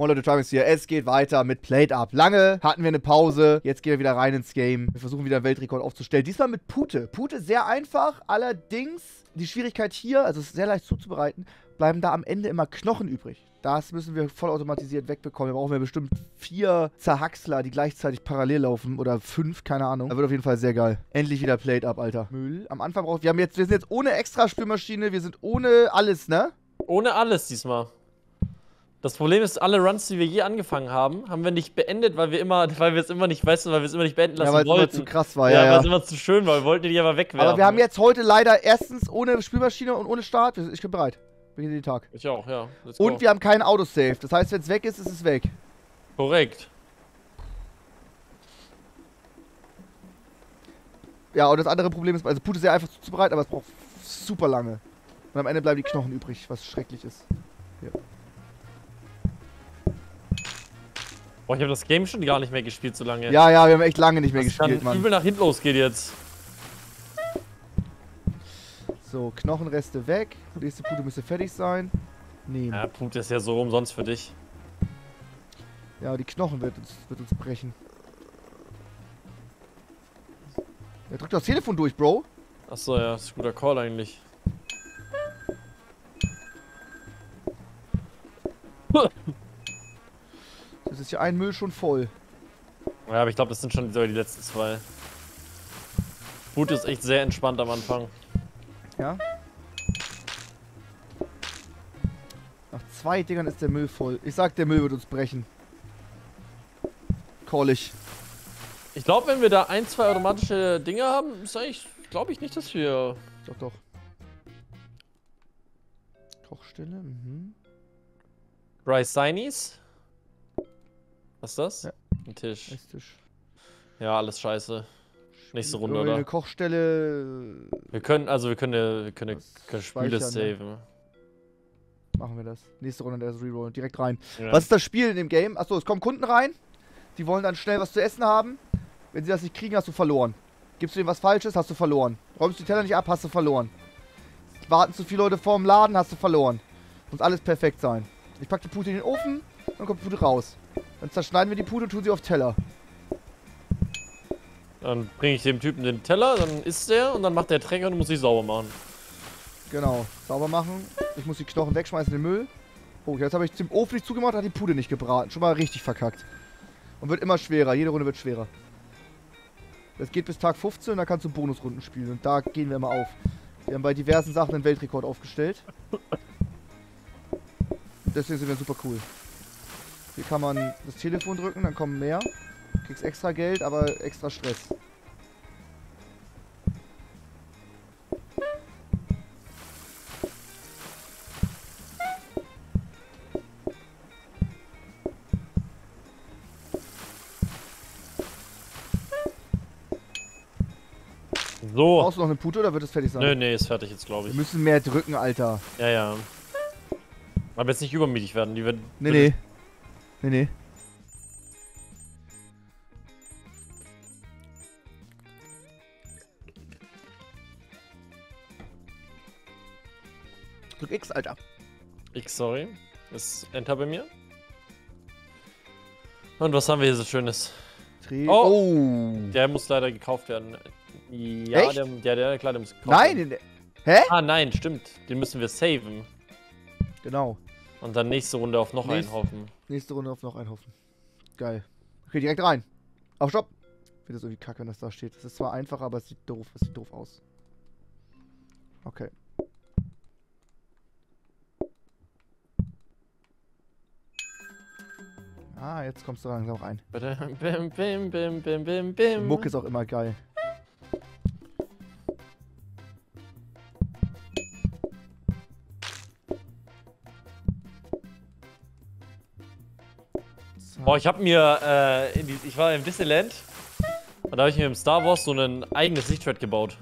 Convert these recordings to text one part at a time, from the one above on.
Moin Leute, Travis hier. Es geht weiter mit Plate Up. Lange hatten wir eine Pause. Jetzt gehen wir wieder rein ins Game. Wir versuchen wieder einen Weltrekord aufzustellen. Diesmal mit Pute. Pute sehr einfach. Allerdings die Schwierigkeit hier, also es ist sehr leicht zuzubereiten, bleiben da am Ende immer Knochen übrig. Das müssen wir vollautomatisiert wegbekommen. Wir brauchen ja bestimmt vier Zerhacksler, die gleichzeitig parallel laufen. Oder fünf, keine Ahnung. Das wird auf jeden Fall sehr geil. Endlich wieder Plate Up, Alter. Müll. Am Anfang brauchen wir. Haben jetzt, wir sind jetzt ohne extra Spülmaschine. Wir sind ohne alles, ne? Ohne alles diesmal. Das Problem ist, alle Runs, die wir je angefangen haben, haben wir nicht beendet, weil wir immer, weil wir es immer nicht, weißt du, weil wir es immer nicht beenden lassen ja, weil wollten. es immer zu krass war, ja. ja. weil es immer zu schön war. Wir wollten die aber wegwerfen. Aber wir haben jetzt heute leider erstens ohne Spülmaschine und ohne Start. Ich bin bereit. In den Tag. Ich auch, ja. Let's und go. wir haben keinen Autosave. Das heißt, wenn es weg ist, ist es weg. Korrekt. Ja, und das andere Problem ist, also Put ist sehr einfach zuzubereiten, aber es braucht super lange. Und am Ende bleiben die Knochen übrig, was schrecklich ist. Hier. Boah, ich habe das Game schon gar nicht mehr gespielt so lange. Ja, ja, wir haben echt lange nicht mehr das gespielt, Mann. übel nach hinten losgeht jetzt. So, Knochenreste weg. Die nächste Pute müsste fertig sein. Nehmen. Ja, Pute ist ja so umsonst für dich. Ja, die Knochen wird uns, wird uns brechen. Er drückt das Telefon durch, Bro. Achso, ja, das ist ein guter Call eigentlich. Das ist ja ein Müll schon voll. Ja, aber ich glaube, das sind schon die letzten zwei. Pute ist echt sehr entspannt am Anfang. Ja. Nach zwei Dingern ist der Müll voll. Ich sag, der Müll wird uns brechen. Call ich. Ich glaube, wenn wir da ein, zwei automatische Dinge haben, ist eigentlich, glaube ich nicht, dass wir... Doch, doch. Kochstelle, mhm. Rice Sinis. Was ist das? Ja. Ein Tisch. Esstisch. Ja, alles scheiße. Nächste Runde, oder? Eine Kochstelle. Wir können, also wir können, wir können, können Spüle saven. Ne? Machen wir das. Nächste Runde, der ist Reroll. Direkt rein. Ja. Was ist das Spiel in dem Game? Achso, es kommen Kunden rein. Die wollen dann schnell was zu essen haben. Wenn sie das nicht kriegen, hast du verloren. Gibst du ihnen was Falsches, hast du verloren. Räumst du die Teller nicht ab, hast du verloren. Warten zu viele Leute vor dem Laden, hast du verloren. Muss alles perfekt sein. Ich pack die Pute in den Ofen, dann kommt die Pute raus. Dann zerschneiden wir die Pute und tun sie auf Teller. Dann bringe ich dem Typen den Teller, dann isst der und dann macht der Träger und muss sich sauber machen. Genau, sauber machen. Ich muss die Knochen wegschmeißen in den Müll. Oh, jetzt habe ich zum Ofen nicht zugemacht, hat die Pude nicht gebraten. Schon mal richtig verkackt. Und wird immer schwerer. Jede Runde wird schwerer. Das geht bis Tag 15 und da kannst du Bonusrunden spielen. Und da gehen wir immer auf. Wir haben bei diversen Sachen einen Weltrekord aufgestellt. Deswegen sind wir super cool. Hier kann man das Telefon drücken, dann kommen mehr. Kriegst extra Geld, aber extra Stress. So. Brauchst du noch eine Pute oder wird es fertig sein? Nö, nee, ist fertig jetzt, glaube ich. Wir müssen mehr drücken, Alter. Ja, ja. Aber jetzt nicht übermütig werden, die werden... Nee, nee. Nee, nee. Drück X, Alter. X, sorry. Ist Enter bei mir. Und was haben wir hier so Schönes? Tri oh. oh. Der muss leider gekauft werden. Ja, Echt? Der, der, der, klar, der muss gekauft nein, werden. Nein, Hä? Ah, nein, stimmt. Den müssen wir saven. Genau. Und dann nächste Runde auf noch Nächst, einen Haufen. Nächste Runde auf noch einen Haufen. Geil. Okay, direkt rein. Auf Stopp. Finde das irgendwie kacke, wenn das da steht. Das ist zwar einfacher, aber es sieht doof, es sieht doof aus. Okay. Ah, jetzt kommst du langsam rein. Bim, bim, bim, bim, bim, bim. Muck ist auch immer geil. Boah, ich hab mir, äh, die, ich war im Disneyland und da habe ich mir im Star Wars so ein eigenes Lichtrad gebaut.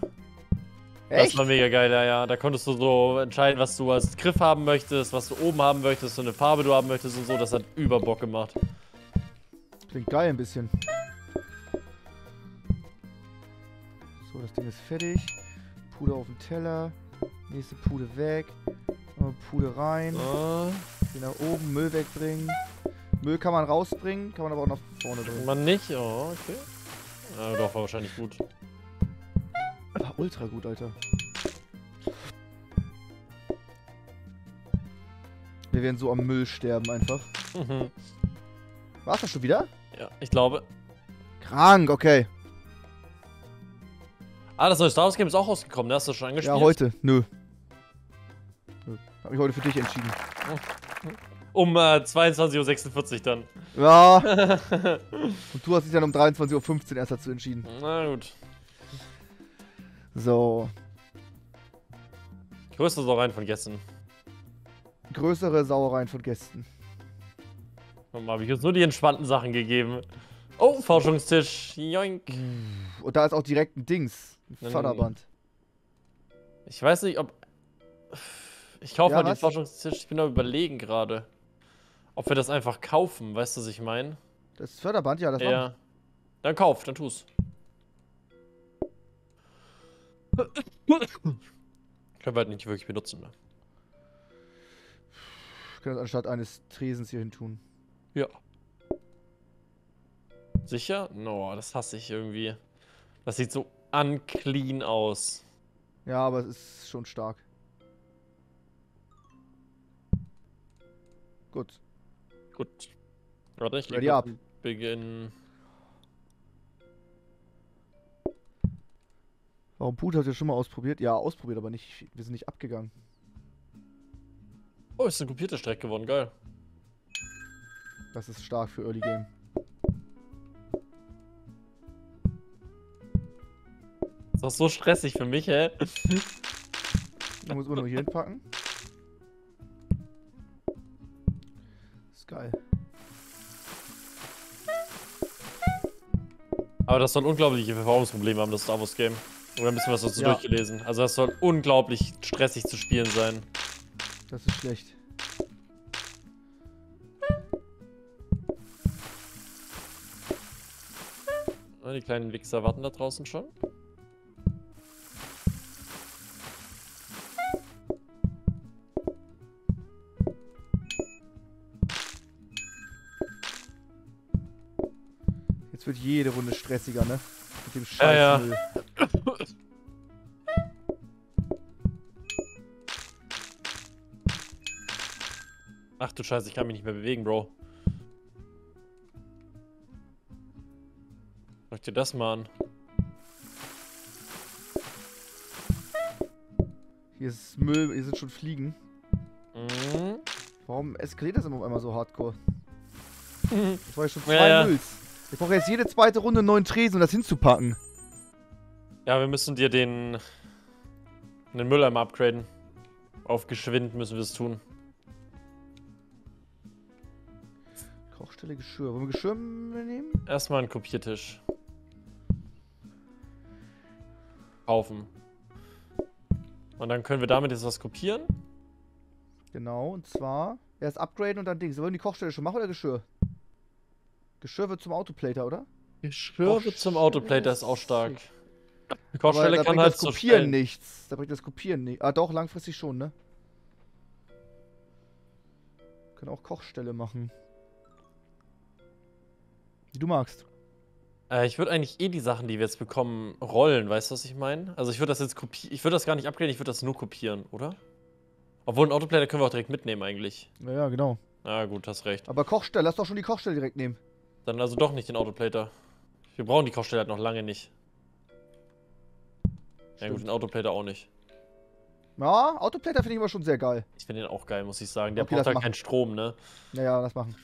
Echt? Das war mega geil, ja, ja. Da konntest du so entscheiden, was du als Griff haben möchtest, was du oben haben möchtest, so eine Farbe du haben möchtest und so. Das hat über Bock gemacht. Klingt geil ein bisschen. So, das Ding ist fertig. Puder auf dem Teller. Nächste Pude weg. Pude rein. Oh. Hier nach oben, Müll wegbringen. Müll kann man rausbringen, kann man aber auch nach vorne bringen. Man nicht? Oh, okay. Ja, doch, war wahrscheinlich gut. Ah, ultra gut, Alter. Wir werden so am Müll sterben einfach. Mhm. War's das schon wieder? Ja, ich glaube. Krank, okay. Ah, das neue Star Wars Game ist auch rausgekommen, ne? Hast du das schon angespielt? Ja, heute. Nö. Nö. Hab mich heute für dich entschieden. Um äh, 22.46 Uhr dann. Ja. Und du hast dich dann um 23.15 Uhr erst dazu entschieden. Na gut. So. Größte Sauereien von gestern. Größere Sauereien von Gästen. Warum habe ich uns nur die entspannten Sachen gegeben? Oh, Forschungstisch. Joink. Und da ist auch direkt ein Dings. Ein Förderband. Ich weiß nicht, ob. Ich kaufe Ja, mal den? Forschungstisch. Ich bin am überlegen gerade. Ob wir das einfach kaufen, weißt du, was ich meine? Das ist Förderband, ja, das machen. Ja. Dann kauf, dann tu's. Können wir halt nicht wirklich benutzen, ne? Wir können das anstatt eines Tresens hier hin tun. Ja. Sicher? No, das hasse ich irgendwie. Das sieht so unclean aus. Ja, aber es ist schon stark. Gut. Gut. Warte, ich Ready mal Beginn. Warum Put hat ja schon mal ausprobiert? Ja, ausprobiert, aber nicht. Wir sind nicht abgegangen. Oh, ist eine kopierte Strecke geworden, geil. Das ist stark für Early Game. Ist doch so stressig für mich, hä? Da muss man nur hier hinpacken. Ist geil. Aber das soll unglaubliche Performance-Probleme haben, das Star Wars Game. Oder ein bisschen was dazu Ja. durchgelesen. Also das soll unglaublich stressig zu spielen sein. Das ist schlecht. Die kleinen Wichser warten da draußen schon. Jetzt wird jede Runde stressiger, ne? Mit dem Ja, ja. Scheißmüll. Ach du Scheiße, ich kann mich nicht mehr bewegen, Bro. Guck dir das mal an. Hier ist Müll, hier sind schon Fliegen. Mhm. Warum eskaliert das immer auf einmal so hardcore? Das war ja schon zwei Ja, ja. Mülls. Ich brauche jetzt jede zweite Runde einen neuen Tresen, um das hinzupacken. Ja, wir müssen dir den, den Mülleimer upgraden. Auf geschwind müssen wir es tun. Kochstelle, Geschirr. Wollen wir Geschirr nehmen? Erstmal einen Kopiertisch. Kaufen. Und dann können wir damit jetzt was kopieren. Genau, und zwar erst upgraden und dann Dings. Wollen wir die Kochstelle schon machen oder Geschirr? Geschirr wird zum Autoplater, oder? Geschirr wird zum Autoplater ist auch stark. Die Kochstelle da kann bringt halt das so Kopieren stellen. nichts. Da bringt das Kopieren nicht. Ah, doch, langfristig schon, ne? Können auch Kochstelle machen. Wie du magst. Äh, ich würde eigentlich eh die Sachen, die wir jetzt bekommen, rollen. Weißt du, was ich meine? Also ich würde das jetzt kopieren. Ich würde das gar nicht upgraden, ich würde das nur kopieren, oder? Obwohl, einen Autoplater können wir auch direkt mitnehmen eigentlich. Ja, ja, genau. Na gut, hast recht. Aber Kochstelle, lass doch schon die Kochstelle direkt nehmen. Dann also doch nicht den Autoplater. Wir brauchen die Kochstelle halt noch lange nicht. Ja gut, Stimmt. den Autoplater auch nicht. Ja, Autoplater finde ich aber schon sehr geil. Ich finde den auch geil, muss ich sagen. Der Okay, braucht halt machen. keinen Strom, ne? Naja, lass machen.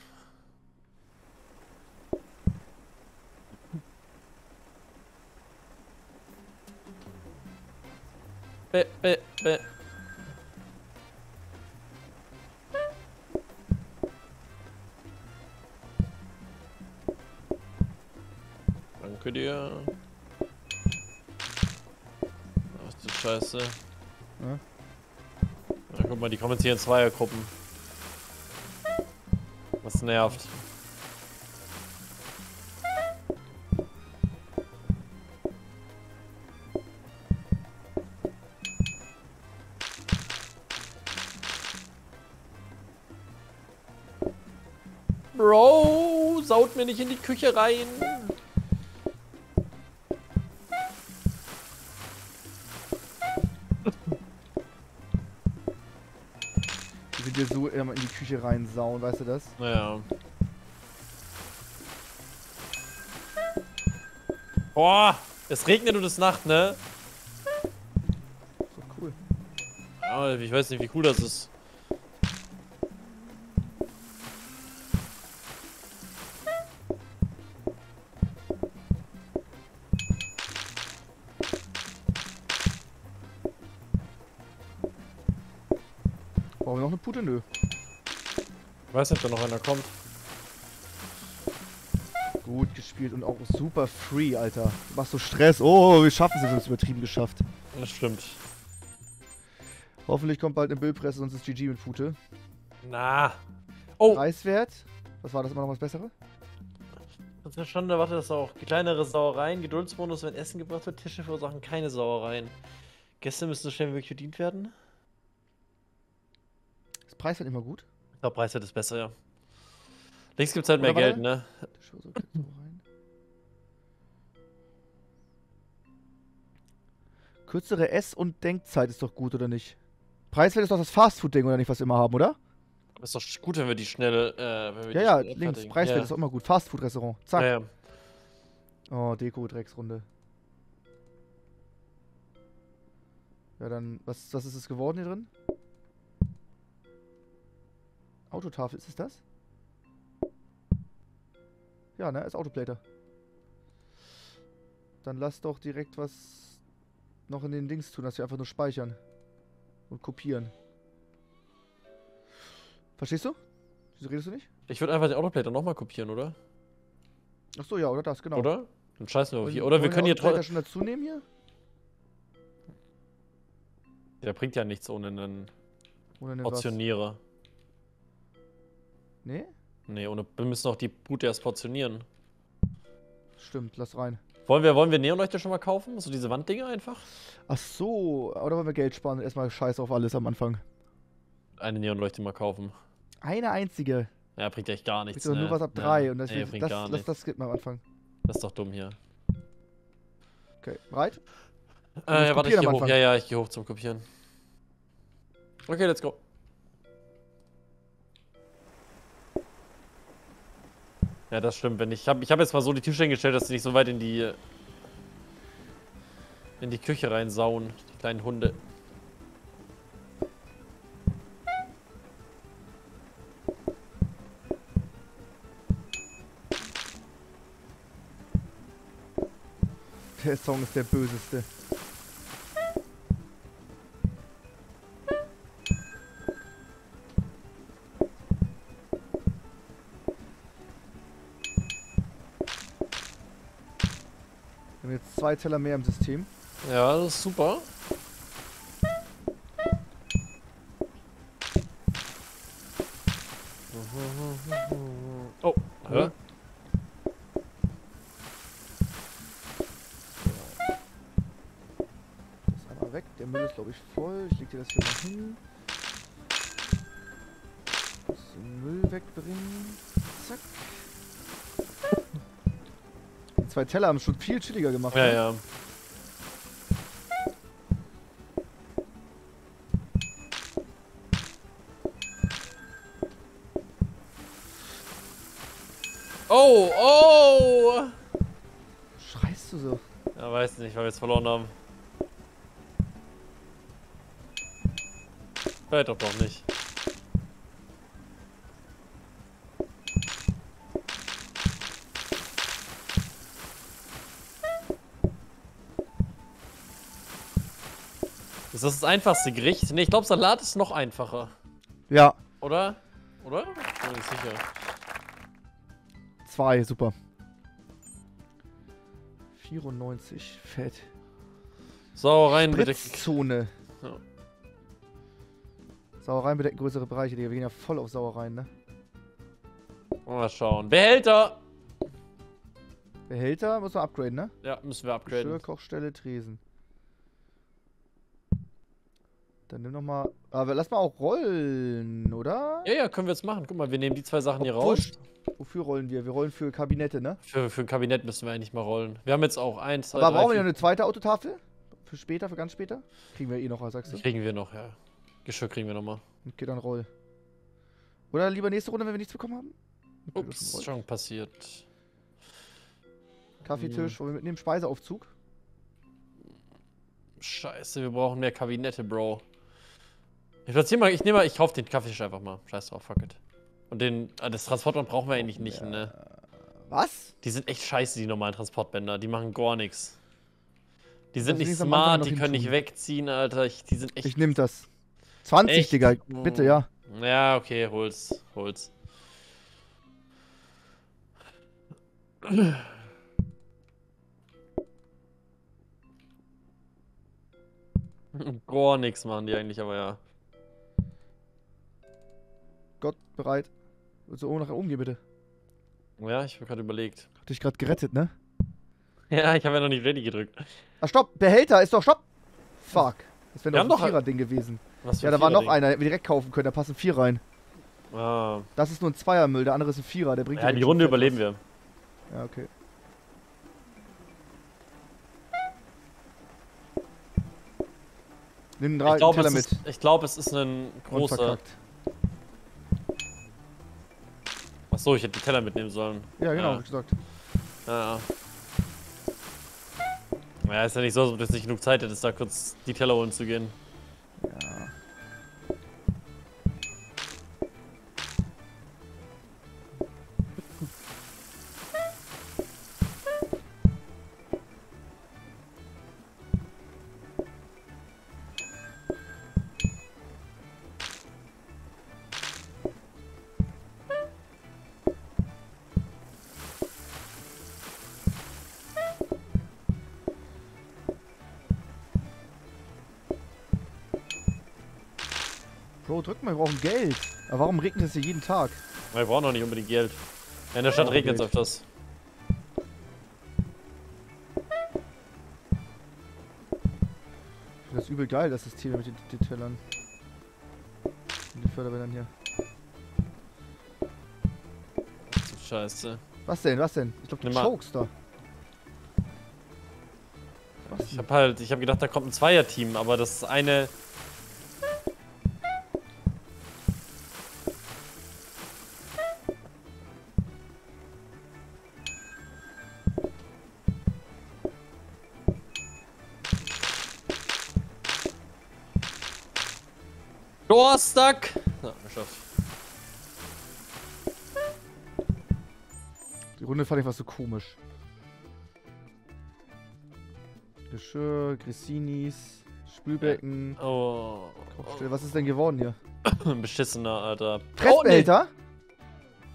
Bäh, bäh, bäh. Dir. Ach du Scheiße. Ja. Na, guck mal, die kommen jetzt hier in Zweiergruppen. Was nervt. Bro. Saut mir nicht in die Küche rein. Küche reinsauen, weißt du das? Naja. Boah, es regnet und es ist Nacht, ne? So cool. Ja, ich weiß nicht, wie cool das ist. Weiß nicht, ob da noch einer kommt. Gut gespielt und auch super free, Alter. Du machst so Stress. Oh, wir schaffen es, wir haben es übertrieben geschafft. Das stimmt. Hoffentlich kommt bald eine Bildpresse, sonst ist GG mit Pute. Na. Oh, Preiswert? Was war das immer noch was Bessere? das ist schon, da warte das auch. Kleinere Sauereien, Geduldsbonus, wenn Essen gebracht wird, Tische verursachen keine Sauereien. Gäste müssen so schnell wie möglich bedient werden. Das Preiswert immer gut. Ich glaube, Preiswert ist besser, ja. Links gibt's halt mehr Oder Geld, warte. ne? So rein. Kürzere Ess- und Denkzeit ist doch gut, oder nicht? Preiswert ist doch das Fastfood-Ding, oder nicht, was wir immer haben, oder? Aber ist doch gut, wenn wir die schnell, äh, wenn wir Ja, die ja, links. fertigen. Preiswert ja. ist auch immer gut. Fastfood-Restaurant. Zack. Ja, ja. Oh, Deko-Drecksrunde. Ja, dann, was, was ist es geworden hier drin? Autotafel, ist es das? Ja, ne, ist Autoplater. Dann lass doch direkt was noch in den Dings tun, dass wir einfach nur speichern. Und kopieren. Verstehst du? Wieso redest du nicht? Ich würde einfach den Autoplater nochmal kopieren, oder? Ach so, ja, oder das, genau. Oder? Dann scheißen wir auf hier. Oder wir können hier trotzdem. schon dazu nehmen hier? Der bringt ja nichts ohne einen Oder ne was? Nee? Nee, ohne. Wir müssen auch die Brute erst portionieren. Stimmt, lass rein. Wollen wir, wollen wir Neonleuchter schon mal kaufen? So diese Wanddinger einfach? Ach so, oder wollen wir Geld sparen und erstmal Scheiß auf alles am Anfang? Eine Neonleuchte mal kaufen. Eine einzige. Ja, bringt echt gar Bringt nichts. doch ne? nur was ab Ja, drei und das, nee, bringt das, gar lass nichts. das skippen am Anfang. Das ist doch dumm hier. Okay, bereit? Äh, ja, warte, ich geh hoch. Ja, ja, ich geh hoch zum Kopieren. Okay, let's go. Ja, das stimmt. Wenn ich habe ich hab jetzt mal so die Tische hingestellt, dass sie nicht so weit in die in die Küche reinsauen, die kleinen Hunde. Der Song ist der böseste. Zwei Teller mehr im System. Ja, das ist super. Oh, hä? Das ist einmal weg. Der Müll ist, glaube ich, voll. Ich leg dir das hier mal hin. Zwei Teller haben es schon viel chilliger gemacht. Ja, ne? ja. Oh, oh! Schreist du so? Ja, weiß nicht, weil wir jetzt verloren haben. Vielleicht doch doch nicht. Ist das das einfachste Gericht? Ne, ich glaube Salat ist noch einfacher. Ja, Oder? Oder? Bin mir nicht sicher. zwei, super. 94, fett. Sauereien bedecken. Spritzzone. Ja. Sauereien bedecken größere Bereiche, Digga. Wir gehen ja voll auf Sauereien, ne? Mal schauen. Behälter! Behälter muss man upgraden, ne? Ja, müssen wir Geschirr, upgraden. Kochstelle, Tresen. Dann nimm noch mal. Aber lass mal auch rollen, oder? Ja, ja, können wir jetzt machen. Guck mal, wir nehmen die zwei Sachen hier raus. Wofür rollen wir? Wir rollen für Kabinette, ne? Für, für ein Kabinett müssen wir eigentlich mal rollen. Wir haben jetzt auch eins, zwei, Aber drei, brauchen wir noch eine zweite Autotafel? Für später, für ganz später? Kriegen wir eh noch, sagst du? Kriegen wir noch, ja. Geschirr kriegen wir nochmal. Okay, dann roll. Oder lieber nächste Runde, wenn wir nichts bekommen haben? Okay, Ups, schon passiert. Kaffeetisch, wollen wir mitnehmen? Speiseaufzug? Scheiße, wir brauchen mehr Kabinette, Bro. Ich platziere mal, ich nehme mal, ich kaufe den Kaffeetisch einfach mal. Scheiß drauf, fuck it. Und den, ah, das Transportband brauchen wir eigentlich nicht, ne? Was? Die sind echt scheiße, die normalen Transportbänder. Die machen gar nichts. Die sind Das nicht smart, die können nicht wegziehen, Alter. Ich, die sind echt. Ich nehm das. 20, Echt? Digga. Bitte, ja. Ja, okay, hol's, hol's. Gar nichts machen die eigentlich, aber ja. Bereit. Willst du oben nach oben gehen, bitte? Ja, ich habe gerade überlegt. Hat dich gerade gerettet, ne? Ja, ich habe ja noch nicht ready gedrückt. Ah, stopp! Behälter ist doch stopp! Fuck. Das wäre doch ein Vierer-Ding gewesen. Was für Ja, da war noch einer, hätten wir direkt kaufen können, da passen vier rein. Ah. Das ist nur ein Zweiermüll, der andere ist ein Vierer, der bringt Ja, die Runde überleben was. wir. Ja, okay. Nimm den Ich glaube, Teller es, mit. ist- ich glaub, es ist ein großer. verkackt. Achso, ich hätte die Teller mitnehmen sollen. Ja, genau, Ja. wie gesagt. Ja. Ja, ist ja nicht so, als ob du nicht genug Zeit hättest, da kurz die Teller holen zu gehen. Ja. Bro, drück mal, wir brauchen Geld. Aber warum regnet es hier jeden Tag? Wir brauchen noch nicht unbedingt Geld. In der Stadt Oh, regnet es öfters. Ich finde das übel geil, das System mit den, den Tellern. Und die Förderbändern hier. Scheiße. Was denn, was denn? Ich glaube, du chokst da. Was Ich hab halt, ich hab gedacht, da kommt ein Zweier-Team, aber das eine. Doorstuck! Ja, geschafft. Die Runde fand ich was so komisch. Geschirr, Gressinis, Spülbecken, Oh. Kochstelle. Was ist denn geworden hier? Beschissener, Alter. Fressbehälter?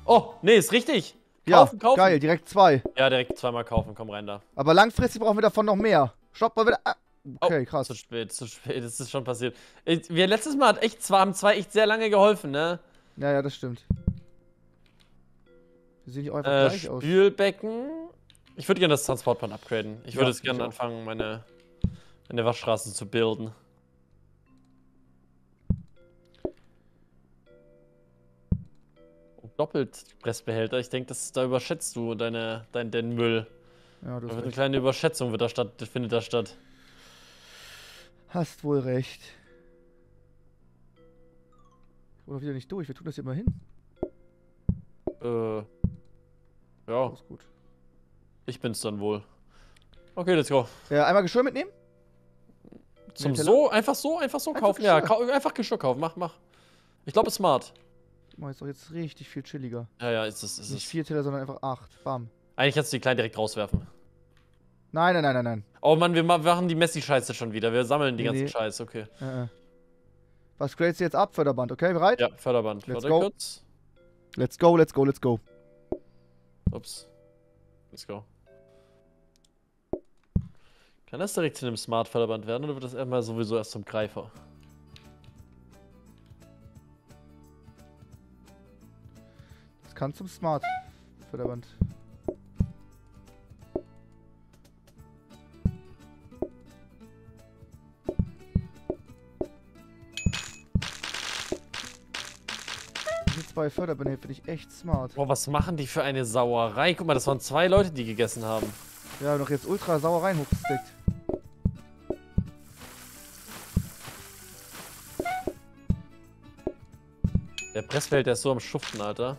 Oh, nee, ist richtig. ja, Kaufen, kaufen. geil, direkt zwei. Ja, direkt zweimal kaufen, komm rein da. Aber langfristig brauchen wir davon noch mehr. Stopp mal wieder. Ah, okay, krass. Zu spät, zu spät, das ist schon passiert. Ich, wir letztes Mal hat echt zwar haben zwei echt sehr lange geholfen, ne? Ja, ja, das stimmt. Die sehen die auch einfach Äh, gleich aus. Spülbecken. Ich würde gerne das Transportband upgraden. Ich Ja, würde es gerne anfangen, meine, meine Waschstraße zu bilden. Oh, Doppelt Pressbehälter. Ich denke, da überschätzt du deine, dein, den Müll. Ja, du Da wird eine kleine Überschätzung wird da statt, findet da statt. Hast wohl recht. Oder wieder nicht durch. Wir tun das hier mal hin. Äh. Ja, Alles gut. ich bin's dann wohl. Okay, let's go. Ja, einmal Geschirr mitnehmen? Zum so, einfach so, einfach so Einfach kaufen. Ja, Geschirr. kau einfach Geschirr kaufen. Mach, mach. Ich glaube, ist smart. Mach jetzt doch jetzt richtig viel chilliger. Ja, ja, ist es, ist Nicht es. vier Teller, sondern einfach acht. Bam. Eigentlich kannst du die kleinen direkt rauswerfen. Nein, nein, nein, nein, nein. Oh Mann, wir ma- machen die Messi-Scheiße schon wieder. Wir sammeln die Nee, ganzen nee. Scheiß, okay. Äh, äh. Was gradest du jetzt ab, Förderband? Okay, bereit? Ja, Förderband. Let's Warte go. kurz. Let's go, let's go, let's go. Ups. Let's go. Kann das direkt zu einem Smart-Förderband werden oder wird das erstmal sowieso erst zum Greifer? Das kann zum Smart zwei Förderbände finde ich echt smart. Boah, was machen die für eine Sauerei? Guck mal, das waren zwei Leute, die gegessen haben. Ja, noch jetzt ultra sauer rein hochgesteckt. Der Pressfeld, der ist so am Schuften, Alter.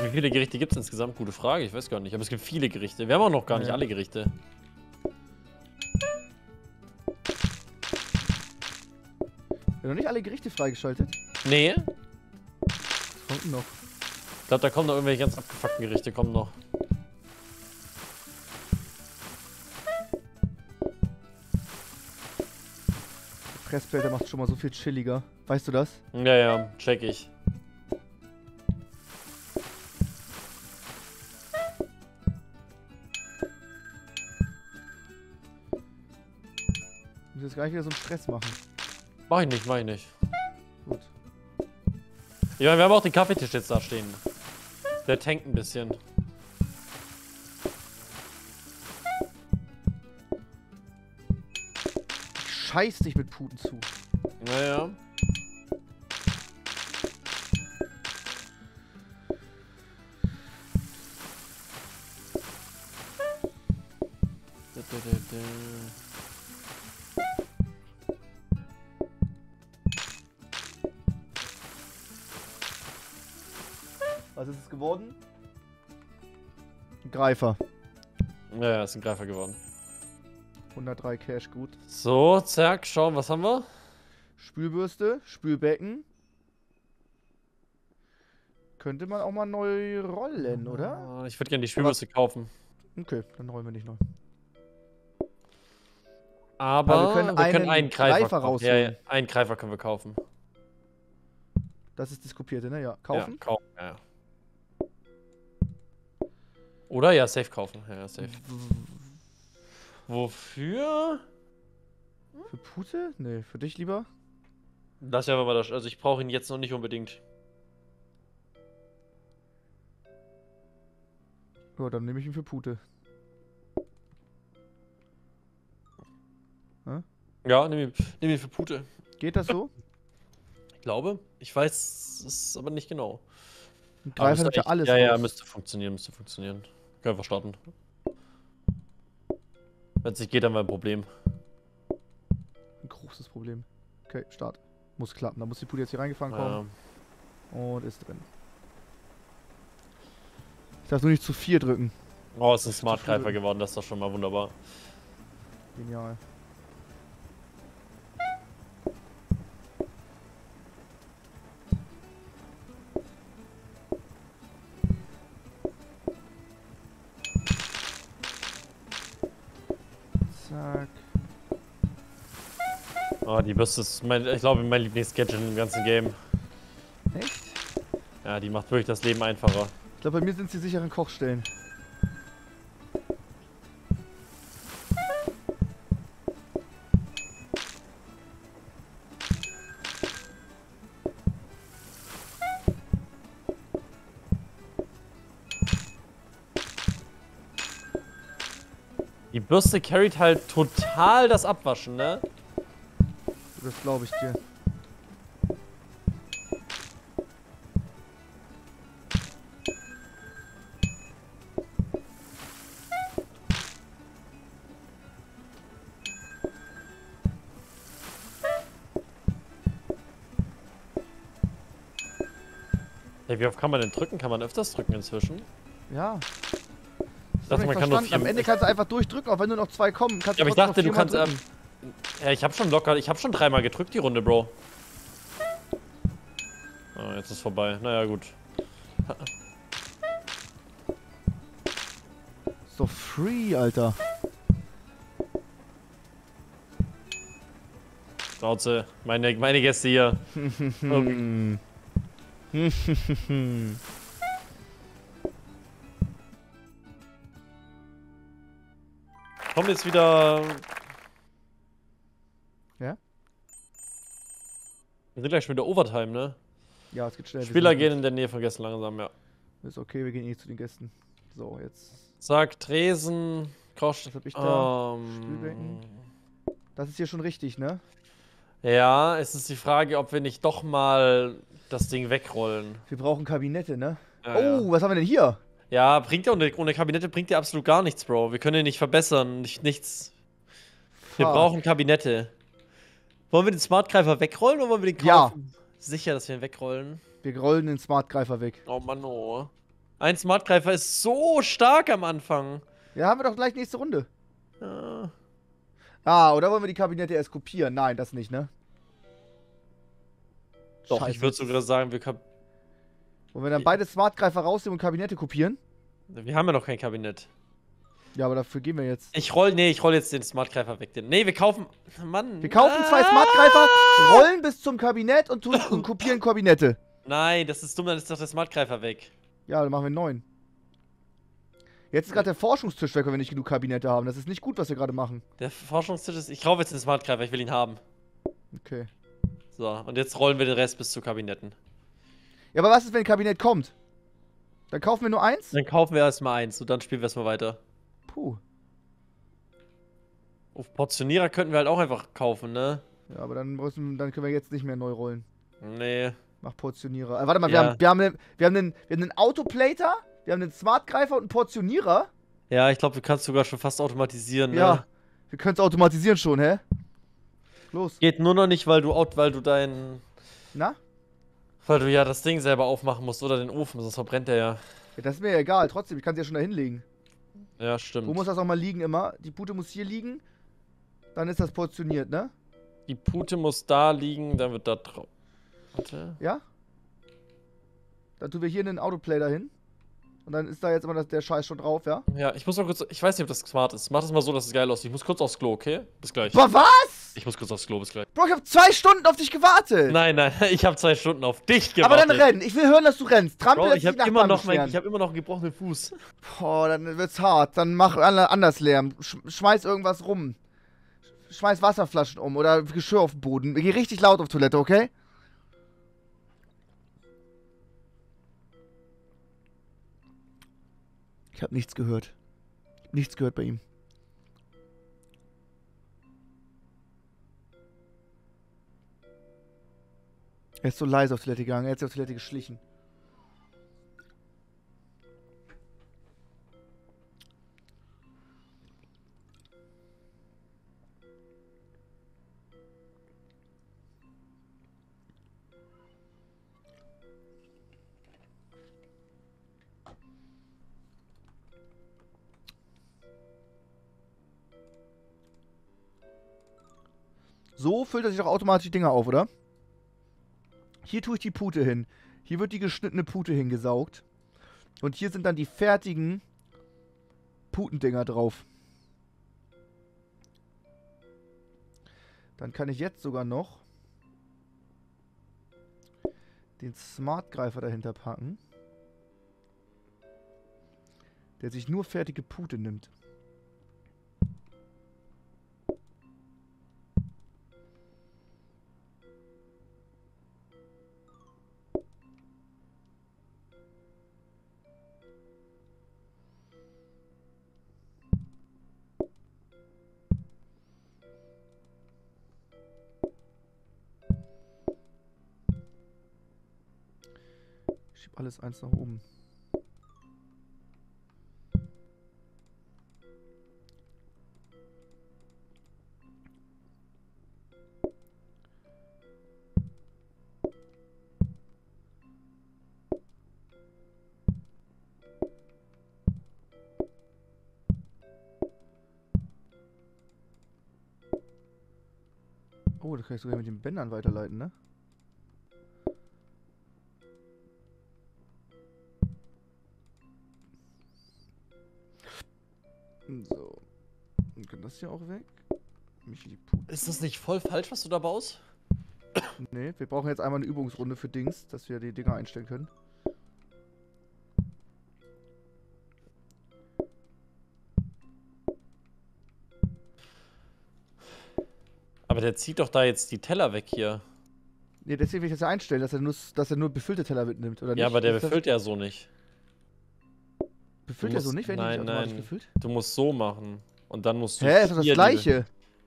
Wie viele Gerichte gibt es insgesamt? Gute Frage, ich weiß gar nicht. Aber es gibt viele Gerichte. Wir haben auch noch gar nicht Ja. alle Gerichte. Haben noch nicht alle Gerichte freigeschaltet. Nee, Was kommt noch? ich glaube, da kommen noch irgendwelche ganz abgefuckten Gerichte, kommen noch. Der Pressfeld, der macht schon mal so viel chilliger. Weißt du das? Ja, ja, check ich. Ich muss jetzt gar nicht wieder so einen Stress machen. Mach ich nicht, mach ich nicht. Gut. Ich meine, wir haben auch den Kaffeetisch jetzt da stehen. Der tankt ein bisschen. Ich scheiß dich mit Puten zu. Naja. Greifer. Ja, ist ein Greifer geworden. 103 Cash, gut. So, zack, schauen, was haben wir? Spülbürste, Spülbecken. Könnte man auch mal neu rollen, oder? Ah, Ich würde gerne die Spülbürste kaufen. Okay, dann rollen wir nicht neu. Aber Aber wir können einen Greifer kaufen. Ja, ja, rausholen. einen Greifer können wir kaufen. Das ist das kopierte, ne? Ja. Kaufen? Ja, kaufen. Ja, ja. Oder? Ja, safe kaufen. Ja, safe. Wofür? Für Pute? Nee, für dich lieber? Lass ja mal das. Also ich brauche ihn jetzt noch nicht unbedingt. Ja, dann nehme ich ihn für Pute. Ja, nimm ihn, nimm ihn für Pute. Geht das so? Ich glaube. Ich weiß es aber nicht genau. Ja eigentlich- alles Ja, ja, müsste funktionieren, müsste funktionieren. Können wir starten. Wenn es nicht geht, haben wir ein Problem. Ein großes Problem. Okay, Start. Muss klappen. Da muss die Pute jetzt hier reingefahren kommen. Ja. Und ist drin. Ich darf nur nicht zu viel drücken. Oh, es ist ein Das ist Smart zu viel. Greifer geworden, das ist doch schon mal wunderbar. Genial. Die Bürste ist, mein, ich glaube, mein Lieblingsgadget im ganzen Game. Echt? Ja, die macht wirklich das Leben einfacher. Ich glaube, bei mir sind es die sicheren Kochstellen. Die Bürste carryt halt total das Abwaschen, ne? Das glaube ich dir. Hey, wie oft kann man denn drücken? Kann man öfters drücken inzwischen? Ja. Ich dachte, man kann nur vier... Am Ende kannst du einfach durchdrücken, auch wenn nur noch zwei kommen. Kannst Ja, aber ich dachte, du kannst, ähm. Ja, ich habe schon locker, ich habe schon dreimal gedrückt die Runde, Bro. Ah, jetzt ist vorbei. Naja, gut. So free, Alter. Schnauze. Meine, meine Gäste hier. Hm. Kommen jetzt wieder... Ja? Wir sind gleich schon wieder Overtime, ne? ja, es geht schnell. Spieler gehen in der Nähe von Gästen langsam, ja. Ist okay, wir gehen eh zu den Gästen. So, jetzt. Sag, Tresen, Kosch... Was hab ich da? Ähm. Das ist hier schon richtig, ne? Ja, es ist die Frage, ob wir nicht doch mal das Ding wegrollen. Wir brauchen Kabinette, ne? Ja, oh, ja. was haben wir denn hier? Ja, bringt ja ohne, ohne Kabinette bringt ja absolut gar nichts, Bro. Wir können ihn nicht verbessern, nicht nichts. Wir Fuck. brauchen Kabinette. Wollen wir den Smartgreifer wegrollen oder wollen wir den Ja. kaufen? Sicher, dass wir ihn wegrollen. Wir rollen den Smartgreifer weg. Oh Mann, oh. Ein Smartgreifer ist so stark am Anfang. Ja, haben wir doch gleich nächste Runde. Ja. Ah, oder wollen wir die Kabinette erst kopieren? Nein, das nicht, ne? Doch, Scheiße. ich würde sogar sagen, wir, kap- Wollen wir dann beide Smartgreifer rausnehmen und Kabinette kopieren? wir haben ja noch kein Kabinett. Ja, aber dafür gehen wir jetzt. Ich roll, nee, ich roll jetzt den Smartgreifer weg. Den, nee, wir kaufen, Mann. Wir kaufen zwei Ah! Smartgreifer, rollen bis zum Kabinett und, tun, und kopieren Kabinette. Nein, das ist dumm, dann ist doch der Smartgreifer weg. Ja, dann machen wir einen neuen. Jetzt ist gerade der Forschungstisch weg, wenn wir nicht genug Kabinette haben. Das ist nicht gut, was wir gerade machen. Der Forschungstisch ist, ich kaufe jetzt den Smartgreifer, ich will ihn haben. Okay. So, und jetzt rollen wir den Rest bis zu Kabinetten. Ja, aber was ist, wenn ein Kabinett kommt? Dann kaufen wir nur eins? Dann kaufen wir erstmal eins und dann spielen wir erstmal weiter. Puh. Auf Portionierer könnten wir halt auch einfach kaufen, ne? Ja, aber dann, müssen, dann können wir jetzt nicht mehr neu rollen. Nee. Mach Portionierer. Äh, warte mal, wir, Ja. haben, wir, haben einen, wir, haben einen, wir haben einen Autoplater, wir haben einen Smartgreifer und einen Portionierer. Ja, ich glaube, du kannst sogar schon fast automatisieren, ne? Ja. Wir können es automatisieren schon, hä? Los. Geht nur noch nicht, weil du weil du dein. Na? Weil du ja das Ding selber aufmachen musst oder den Ofen, sonst verbrennt der ja. Ja, das ist mir ja egal. Trotzdem, ich kann es ja schon da hinlegen. Ja, stimmt. Wo muss das auch mal liegen immer? Die Pute muss hier liegen. Dann ist das portioniert, ne? Die Pute muss da liegen, dann wird da drauf. Warte. Ja? Dann tun wir hier einen Autoplay dahin. Und dann ist da jetzt immer das, der Scheiß schon drauf, ja? Ja, ich muss mal kurz. Ich weiß nicht, ob das smart ist. Mach das mal so, dass es geil aussieht. Ich muss kurz aufs Klo, okay? Bis gleich. Boah, was? Ich muss kurz aufs Klo, bis gleich. Bro, ich hab zwei Stunden auf dich gewartet. Nein, nein, ich habe zwei Stunden auf dich Aber gewartet. dann renn. Ich will hören, dass du rennst. Trampel, Bro, ich habe immer noch mein, ich habe immer noch einen gebrochenen Fuß. Boah, dann wird's hart. Dann mach an- anders Lärm. Sch schmeiß irgendwas rum. Schmeiß Wasserflaschen um oder Geschirr auf den Boden. Geh richtig laut auf Toilette, okay? Ich habe nichts gehört. Ich hab nichts gehört bei ihm. Er ist so leise auf Toilette gegangen. Er hat sich auf Toilette geschlichen. So füllt er sich doch automatisch die Dinger auf, oder? Hier tue ich die Pute hin. Hier wird die geschnittene Pute hingesaugt. Und hier sind dann die fertigen Putendinger drauf. Dann kann ich jetzt sogar noch den Smartgreifer dahinter packen. Der sich nur fertige Pute nimmt. Alles eins nach oben. Oh, das kann ich sogar mit den Bändern weiterleiten, ne? Das hier auch weg. Mich die Pute. Ist das nicht voll falsch, was du da baust? Nee, wir brauchen jetzt einmal eine Übungsrunde für Dings, dass wir die Dinger einstellen können. Aber der zieht doch da jetzt die Teller weg hier. Nee, deswegen will ich das ja einstellen, dass er nur, dass er nur befüllte Teller mitnimmt, oder nicht? Ja, aber der Ist befüllt ja so nicht. Befüllt er so nicht, wenn nein, nicht automatisch nein. gefüllt? Du musst so machen. Und dann musst du. Hä, ist das die- gleiche.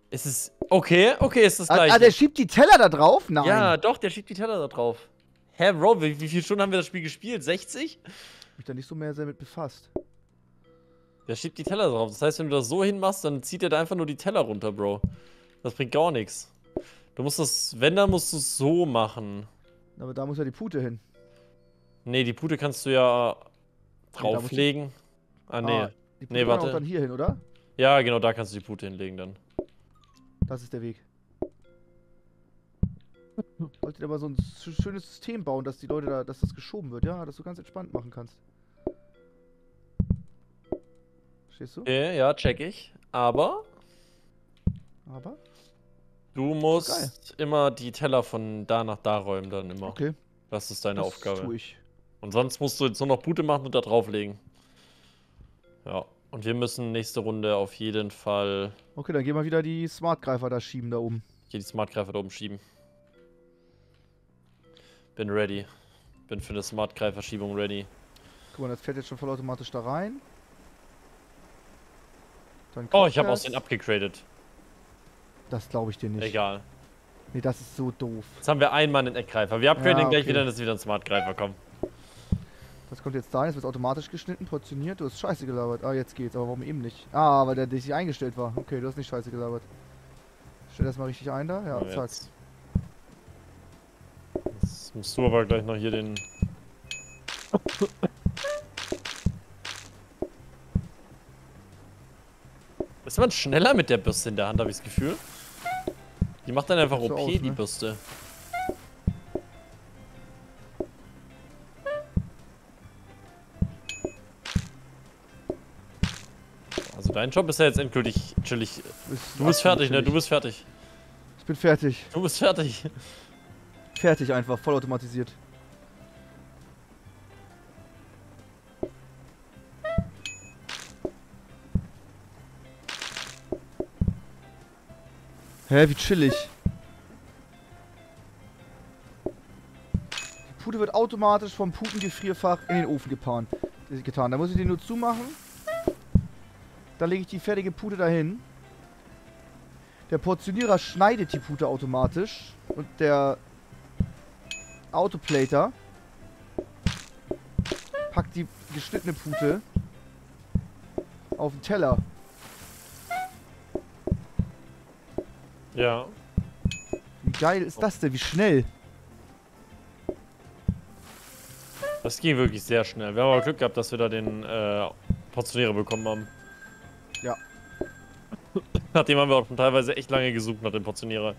Es ist. Okay, okay, ist das Ah, gleich. ah, der schiebt die Teller da drauf? Nein. ja, doch, der schiebt die Teller da drauf. Hä, Bro, wie, wie viele Stunden haben wir das Spiel gespielt? 60? mich da nicht so mehr sehr mit befasst. Der schiebt die Teller drauf. Das heißt, wenn du das so hinmachst, dann zieht er da einfach nur die Teller runter, Bro. Das bringt gar nichts. Du musst das, wenn, dann musst du es so machen. Aber da muss ja die Pute hin. Nee, die Pute kannst du ja drauflegen. Ah, nee. Ah, die Pute Nee, warte. dann hier hin, oder? Ja, genau, da kannst du die Pute hinlegen dann. Das ist der Weg. Solltet ihr aber so ein sch- schönes System bauen, dass die Leute da, dass das geschoben wird, ja, dass du ganz entspannt machen kannst. Verstehst du? Okay, ja, check ich. Aber Aber? du musst immer die Teller von da nach da räumen, dann immer. Okay. Das ist deine das Aufgabe. Tue ich. Und sonst musst du jetzt nur noch Pute machen und da drauflegen. Ja. Und wir müssen nächste Runde auf jeden Fall Okay, dann gehen wir wieder die Smartgreifer da schieben da oben. hier die Smartgreifer da oben schieben. Bin ready. Bin für eine Smartgreiferschiebung ready. Guck mal, das fährt jetzt schon vollautomatisch da rein. Oh, ich habe aus den abgegradet. Das glaube ich dir nicht. Egal. Nee, das ist so doof. Jetzt haben wir einen Mann in Eckgreifer. Wir upgraden Ja, den gleich okay. wieder, dass wieder ein Smartgreifer kommt. Das kommt jetzt da, jetzt wird automatisch geschnitten, portioniert. Du hast scheiße gelabert. Ah, jetzt geht's, aber warum eben nicht? Ah, weil der dich eingestellt war. Okay, du hast nicht scheiße gelabert. Stell das mal richtig ein da. Ja, zack. jetzt. Jetzt musst du aber gleich noch hier den. Ist man schneller mit der Bürste in der Hand, habe ich das Gefühl. Die macht dann einfach OP, aus, die ne? Bürste. Dein Job ist ja jetzt endgültig chillig. Du bist fertig, ne? Du bist fertig. Ich bin fertig. Du bist fertig. Fertig einfach, vollautomatisiert. Hä, wie chillig. Die Pute wird automatisch vom Putengefrierfach in den Ofen getan. Da muss ich den nur zumachen. Dann lege ich die fertige Pute dahin. Der Portionierer schneidet die Pute automatisch. Und der Autoplater packt die geschnittene Pute auf den Teller. Ja. Wie geil ist das denn? Wie schnell? Das ging wirklich sehr schnell. Wir haben aber Glück gehabt, dass wir da den äh, Portionierer bekommen haben. Ja. Nachdem haben wir auch schon teilweise echt lange gesucht nach dem Portionierer.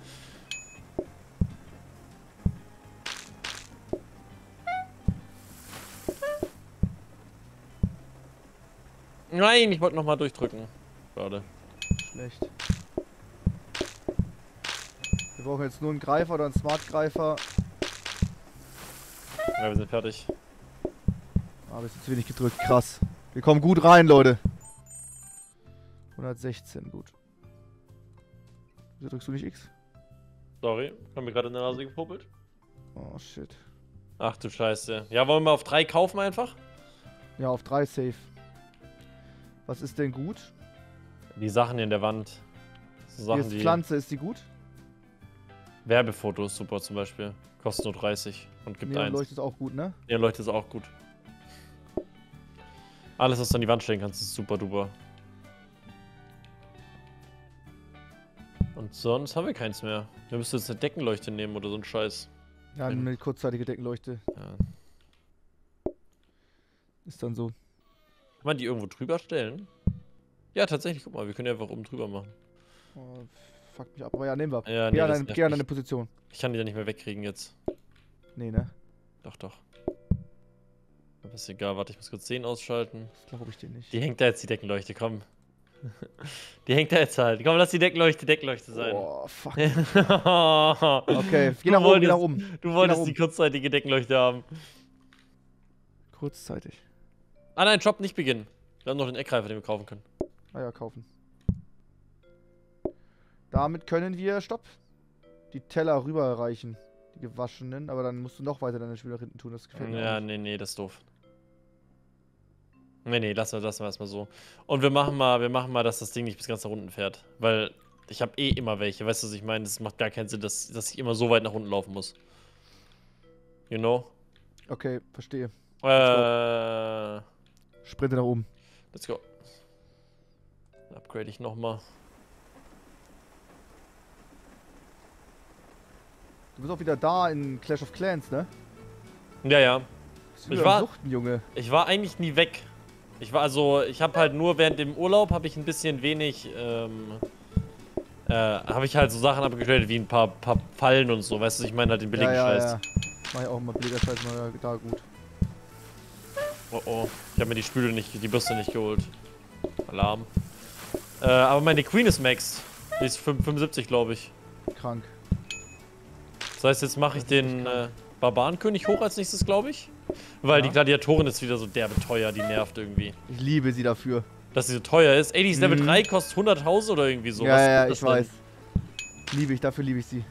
Nein, ich wollte nochmal durchdrücken. Schade. Schlecht. Wir brauchen jetzt nur einen Greifer oder einen Smart-Greifer. Ja, wir sind fertig. Ah, wir sind zu wenig gedrückt. Krass. Wir kommen gut rein, Leute. 116, gut. Wieso drückst du nicht X? Sorry, haben wir gerade in der Nase gepuppelt. Oh, shit. Ach du Scheiße. Ja, wollen wir auf drei kaufen einfach? Ja, auf 3 safe. Was ist denn gut? Die Sachen in der Wand. So Hier Sachen, ist die. Pflanze, ist die gut? Werbefotos super zum Beispiel. Kostet nur 30 und gibt Neon eins. leuchtet auch gut, ne? Ja, Leute, ist auch gut. Alles, was du an die Wand stellen kannst, ist super duper. Sonst haben wir keins mehr. Wir müssen jetzt eine Deckenleuchte nehmen oder so ein Scheiß. Ja, eine kurzzeitige Deckenleuchte. Ja. Ist dann so. Kann man die irgendwo drüber stellen? Ja, tatsächlich, guck mal, wir können die einfach oben drüber machen. Oh, fuck mich ab. Aber ja, nehmen wir. Ja, geh, nee, an das deine, geh an deine Position. Ich kann die ja nicht mehr wegkriegen jetzt. Nee, ne? Doch, doch. Aber ist egal, warte, ich muss kurz 10 ausschalten. Das glaube ich dir nicht. Die hängt da jetzt die Deckenleuchte, komm. Die hängt da jetzt halt. Komm, lass die Deckenleuchte Deckenleuchte sein. Oh, fuck. okay, geh nach oben, geh nach oben. Du wolltest die kurzzeitige Deckenleuchte haben. Kurzzeitig. Ah nein, Job nicht beginnen. Wir haben noch den Eckgreifer, den wir kaufen können. Ah ja, kaufen. Damit können wir, stopp, die Teller rüberreichen. Die gewaschenen, aber dann musst du noch weiter deine Spiele nach hinten tun. Das gefällt mir Ja, nicht. nee, nee, das ist doof. Nee, nee, lassen wir, lassen wir erstmal so. Und wir machen mal, wir machen mal, dass das Ding nicht bis ganz nach unten fährt. Weil Ich habe eh immer welche, weißt du, was ich meine? Es macht gar keinen Sinn, dass, dass ich immer so weit nach unten laufen muss. You know? Okay, verstehe. Äh. Sprinte nach oben. Let's go. Upgrade ich nochmal. Du bist auch wieder da in Clash of Clans, ne? Ja, ja. Ich war- Suchten, Junge. Ich war eigentlich nie weg. Ich war also, ich habe halt nur während dem Urlaub habe ich ein bisschen wenig, ähm, äh, habe ich halt so Sachen abgegradet wie ein paar, paar Fallen und so, weißt du, ich meine halt den billigen ja, ja, Scheiß. ja. Mach ich auch immer billiger Scheiß, mal da gut. Oh oh, ich habe mir die Spüle nicht, die Bürste nicht geholt. Alarm. Äh, aber meine Queen ist maxed. Die ist 5 75, glaube ich. Krank. Das heißt, jetzt mache ich den äh, Barbarenkönig hoch als nächstes, glaube ich. Weil Ja. die Gladiatorin ist wieder so derbe teuer, die nervt irgendwie. Ich liebe sie dafür. Dass sie so teuer ist. Ey, die ist Level Mhm. 3, kostet 100.000 oder irgendwie so. ja, Was ja, ich das weiß. Liebe ich, dafür liebe ich sie.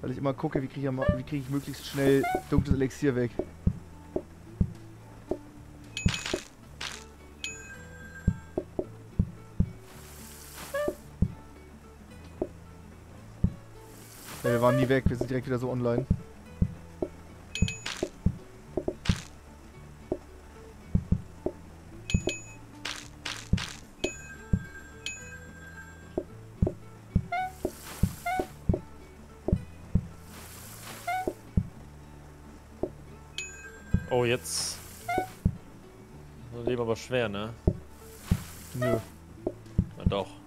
Weil ich immer gucke, wie kriege ich, krieg ich möglichst schnell dunkles Elixier weg. Ja, wir waren nie weg, wir sind direkt wieder so online. Oh, jetzt. Das Leben aber schwer, ne? Nö. Na doch.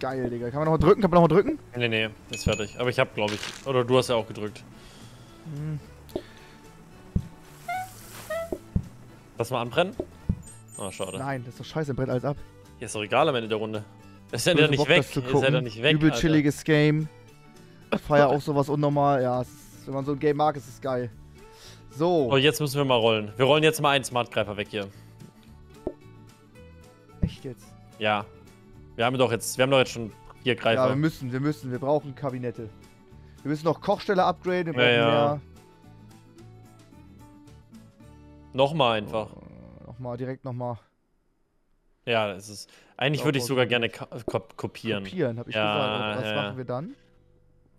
Geil, Digga. Kann man noch mal drücken? Kann man noch mal drücken? Nee, nee, ist fertig. Aber ich hab, glaube ich. Oder du hast ja auch gedrückt. Hm. Lass mal anbrennen. Ah, schade. Nein, das ist doch scheiße, brennt alles ab. Hier ist doch egal am Ende der Runde. Ist ja nicht Bock, weg. Ist ja nicht weg. Übel Alter. chilliges Game. Ich feier auch sowas unnormal. Ja, ist, wenn man so ein Game mag, ist es geil. So. Oh, jetzt müssen wir mal rollen. Wir rollen jetzt mal einen Smartgreifer weg hier. Echt jetzt? Ja. Wir haben doch jetzt, wir haben doch jetzt schon vier Ja, Greifer. wir müssen, wir müssen. Wir brauchen Kabinette. Wir müssen noch Kochstelle upgraden. Wir Ja, ja. mehr. Nochmal einfach. Oh, nochmal, direkt nochmal Ja, es ist. Eigentlich würde ich sogar gerne kopieren. kopieren, habe ich Ja, gesagt. Und was ja. machen wir dann?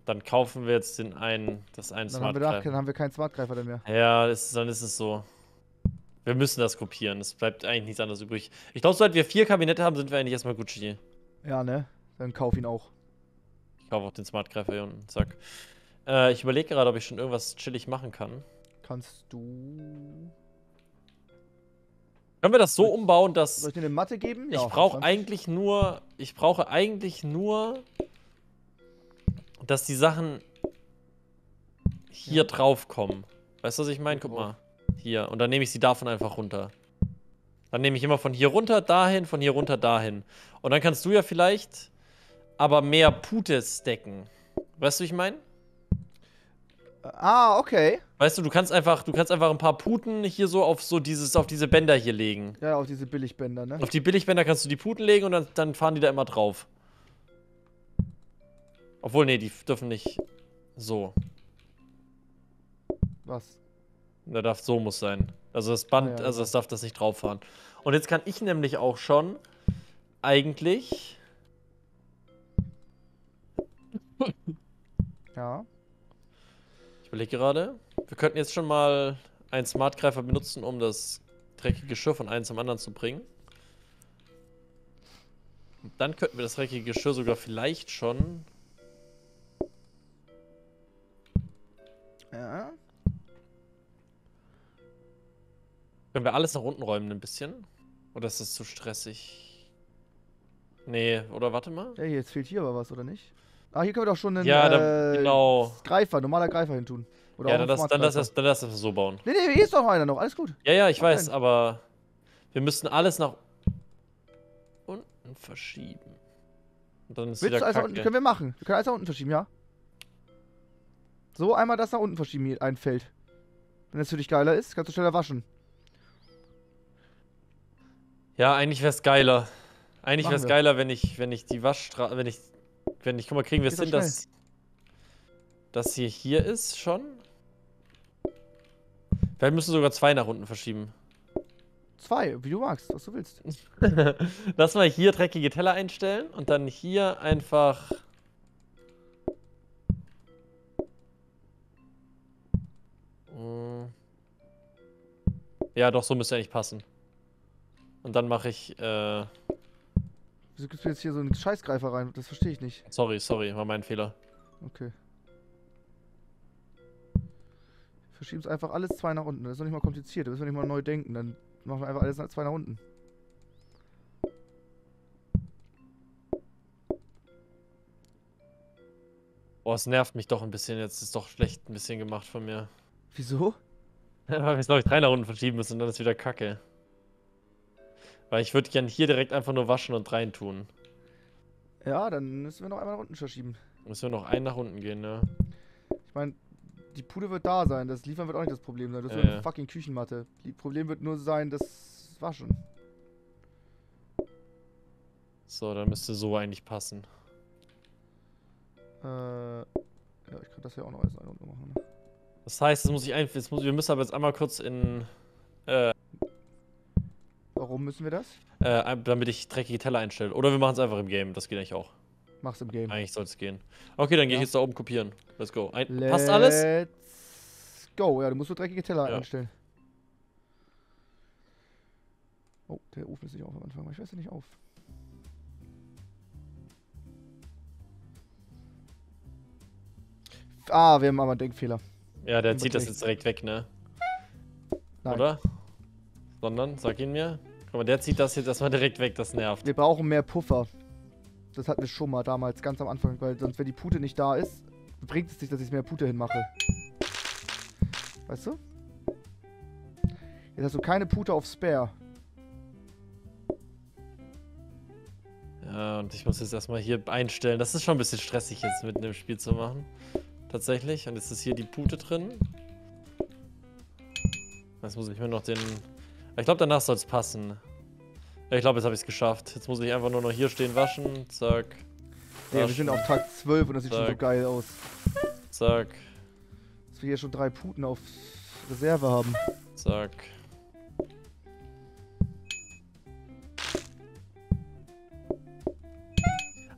Dann kaufen wir jetzt den einen, das einen Dann haben, wir Smartgreifer. dann haben wir keinen Smartgreifer mehr. Ja, das ist, dann ist es so. Wir müssen das kopieren. Es bleibt eigentlich nichts anderes übrig. Ich glaube, sobald wir vier Kabinette haben, sind wir eigentlich erstmal Gucci. Ja, ne? Dann kauf ihn auch. Ich kaufe auch den Smartgreifer hier unten. Zack. Äh, ich überlege gerade, ob ich schon irgendwas chillig machen kann. Kannst du. Können wir das so umbauen, dass Soll ich dir eine Matte geben? ich Ja, brauche 20. eigentlich nur, ich brauche eigentlich nur, dass die Sachen hier Ja. drauf kommen. Weißt du, was ich meine? Guck mal. Hier. Und dann nehme ich sie davon einfach runter. Dann nehme ich immer von hier runter, dahin, von hier runter, dahin. Und dann kannst du ja vielleicht aber mehr Pute stacken. Weißt du, wie ich meine? Ah, okay. Weißt du, du kannst einfach, du kannst einfach ein paar Puten hier so auf so dieses, auf diese Bänder hier legen. Ja, auf diese Billigbänder, ne? Auf die Billigbänder kannst du die Puten legen und dann, dann fahren die da immer drauf. Obwohl, nee, die dürfen nicht so. Was? Da darf so muss sein. Also das Band, Ah, ja, also das darf das nicht drauf fahren. Und jetzt kann ich nämlich auch schon eigentlich. Ja. Ich überlege gerade. Wir könnten jetzt schon mal einen Smartgreifer benutzen, um das dreckige Geschirr von einem zum anderen zu bringen. Und dann könnten wir das dreckige Geschirr sogar vielleicht schon. Ja. Können wir alles nach unten räumen ein bisschen? Oder ist das zu stressig? Nee, oder warte mal. Ja, jetzt fehlt hier aber was, oder nicht? Ah, hier können wir doch schon einen Ja, da- äh, genau. Greifer, normaler Greifer hin tun. Oder Ja, auch dann lass, dann, lass das, dann lass das so bauen. Nee, nee, hier ist doch noch einer noch, alles gut. Ja, ja, ich Mach weiß, einen. aber wir müssten alles nach. Unten verschieben. Und dann ist Willst wieder du alles nach Kacke. unten? Können wir machen. Wir können alles nach unten verschieben, ja? So, einmal das nach unten verschieben, hier ein Feld. Wenn das für dich geiler ist, kannst du schneller waschen. Ja, eigentlich wäre es geiler. Eigentlich wäre es wir. geiler, wenn ich, wenn ich die Waschstraße, wenn ich, wenn ich, guck mal, kriegen wir es hin, dass das hier hier ist schon? Wir müssen sogar zwei nach unten verschieben. Zwei, wie du magst, was du willst. Lass mal hier dreckige Teller einstellen und dann hier einfach. Mm. Ja, doch, so müsste eigentlich passen. Und dann mache ich, äh, Wieso gibst du jetzt hier so einen Scheißgreifer rein? Das verstehe ich nicht. sorry, sorry, war mein Fehler. Okay. Verschieben es einfach alles zwei nach unten. Das ist doch nicht mal kompliziert. Da müssen wir nicht mal neu denken. Dann machen wir einfach alles zwei nach unten. Boah, es nervt mich doch ein bisschen jetzt. Ist doch schlecht ein bisschen gemacht von mir. Wieso? Weil wir es, glaube ich, drei nach unten verschieben müssen und dann ist wieder Kacke. Weil ich würde gern hier direkt einfach nur waschen und rein tun. Ja, dann müssen wir noch einmal nach unten verschieben. Müssen wir noch einen nach unten gehen, ne? Ich meine, die Pude wird da sein. Das Liefern wird auch nicht das Problem sein. Das Ja, wird eine fucking Küchenmatte. Das Problem wird nur sein, das Waschen. So, dann müsste so eigentlich passen. Äh, ja, ich kann das ja auch noch alles nach unten machen. Ne? Das heißt, das muss ich einfach. Wir müssen aber jetzt einmal kurz in. Warum müssen wir das? Äh, damit ich dreckige Teller einstelle. Oder wir machen es einfach im Game. Das geht eigentlich auch. Mach's im Game. Eigentlich soll es gehen. Okay, dann gehe Ja. ich jetzt da oben kopieren. Let's go. Ein, passt alles? Let's go. Ja, du musst nur dreckige Teller Ja. einstellen. Oh, der Ofen ist nicht auf am Anfang. Ich weiß ja nicht auf. Ah, wir haben aber einen Denkfehler. Ja, der zieht das jetzt direkt weg, ne? Nein. Oder? Sondern, sag ihn mir. Mal, der zieht das jetzt erstmal direkt weg, das nervt. Wir brauchen mehr Puffer. Das hatten wir schon mal damals, ganz am Anfang, weil sonst, wenn die Pute nicht da ist, bringt es nicht, dass ich mehr Pute hinmache. Weißt du? Jetzt hast du keine Pute auf Spare. Ja, und ich muss jetzt erstmal hier einstellen. Das ist schon ein bisschen stressig jetzt mitten im Spiel zu machen. Tatsächlich. Und jetzt ist hier die Pute drin. Jetzt muss ich mir noch den... Ich glaube, danach soll es passen. Ich glaube, jetzt habe ich es geschafft. Jetzt muss ich einfach nur noch hier stehen, waschen. Zack. Ja, wir sind auf Tag 12 und das sieht schon so Zack. geil aus. Zack. Dass wir hier schon drei Puten auf Reserve haben. Zack.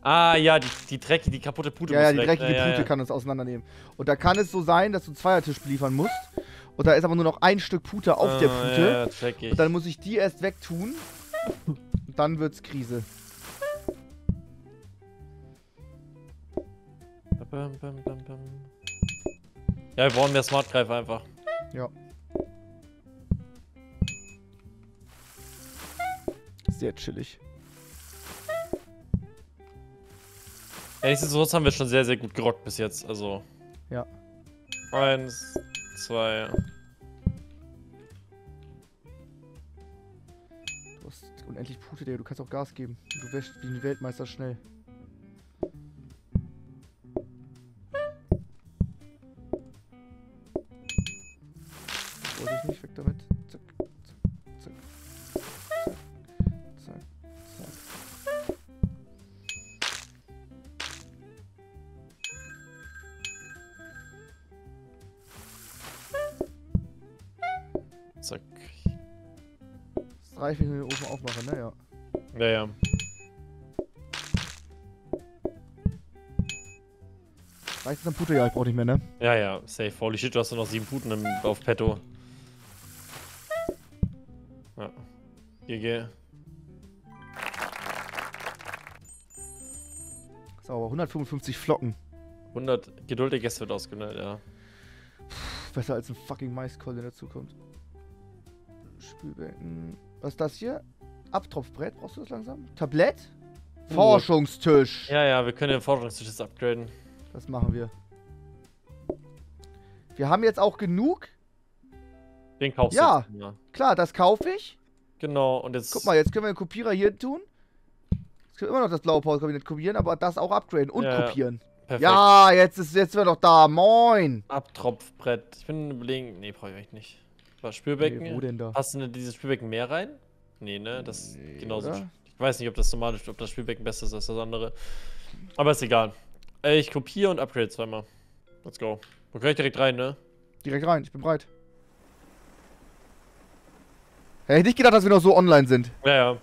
Ah, ja, die, die Drecke, die kaputte Pute Ja, ja, die dreckige ja, Pute ja. kann uns auseinandernehmen. Und da kann es so sein, dass du Zweiertisch beliefern musst. Und da ist aber nur noch ein Stück Pute auf der Ah, Pute. Ja, ja, check ich. Und dann muss ich die erst wegtun. Und dann wird's Krise. Ja, wir brauchen mehr Smartgreifer einfach. Ja. Sehr chillig. Ja, nichtsdestotrotz haben wir schon sehr, sehr gut gerockt bis jetzt. Also. Ja. Eins, zwei. Du hast unendlich Pute, Digga. Du kannst auch Gas geben. Du wäschst wie ein Weltmeister schnell. Vorsicht nicht, weg damit. Reicht, wenn ich den Ofen aufmache, ne? Ja. Ja, ja. Reicht es an Pute? Ja, ich brauch nicht mehr, ne? Ja, ja, safe. Holy shit, du hast nur noch sieben Puten im, auf Petto. Ja. GG. Sauber, 155 Flocken. 100 Geduld der Gäste wird ausgenäht, ja. Puh, besser als ein fucking Maiskolben, der dazukommt. Spülbecken. Was ist das hier? Abtropfbrett, brauchst du das langsam? Tablett? Uh. Forschungstisch. Ja, ja, wir können den Forschungstisch jetzt upgraden. Das machen wir. Wir haben jetzt auch genug. Den kaufst Ja. du jetzt. Ja. Klar, das kaufe ich. Genau, und jetzt. Guck mal, jetzt können wir den Kopierer hier tun. können immer noch das blaue Power-Kabinett kopieren, aber das auch upgraden und Ja, kopieren. Perfekt. Ja, jetzt ist jetzt sind wir doch da. Moin. Abtropfbrett. Ich bin überlegen. Nee, brauche ich nicht. Was, Spülbecken? Nee, wo denn da? Passt in dieses Spülbecken mehr rein? Nee, ne? Das ist Nee, genauso. oder? Ich weiß nicht, ob das normale, ob das Spülbecken besser ist als das andere. Aber ist egal. Ich kopiere und upgrade zweimal. Let's go. Da kann ich direkt rein, ne? Direkt rein, ich bin bereit. Hätte ich nicht gedacht, dass wir noch so online sind. Ja, ja.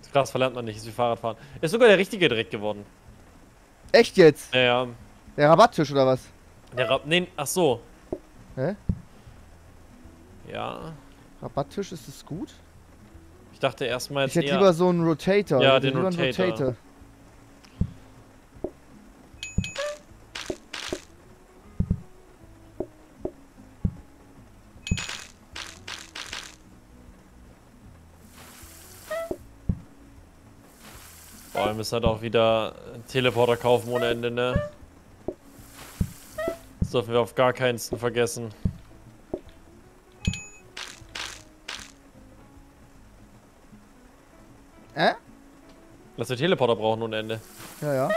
Ist krass, verlernt man nicht. Ist wie Fahrradfahren. Ist sogar der richtige direkt geworden. Echt jetzt? Ja, ja. Der Rabatttisch oder was? Der Rab. Nee, ach so. Hä? Ja. Rabatttisch, ist das gut? Ich dachte erstmal Ich jetzt hätte eher. lieber so einen Rotator. Ja, Ich hätte den einen Rotator. Boah, wir müssen halt auch wieder einen Teleporter kaufen ohne Ende, ne? Das dürfen wir auf gar keinen Fall vergessen. Äh? Dass wir Teleporter brauchen ohne Ende. Ja, ja.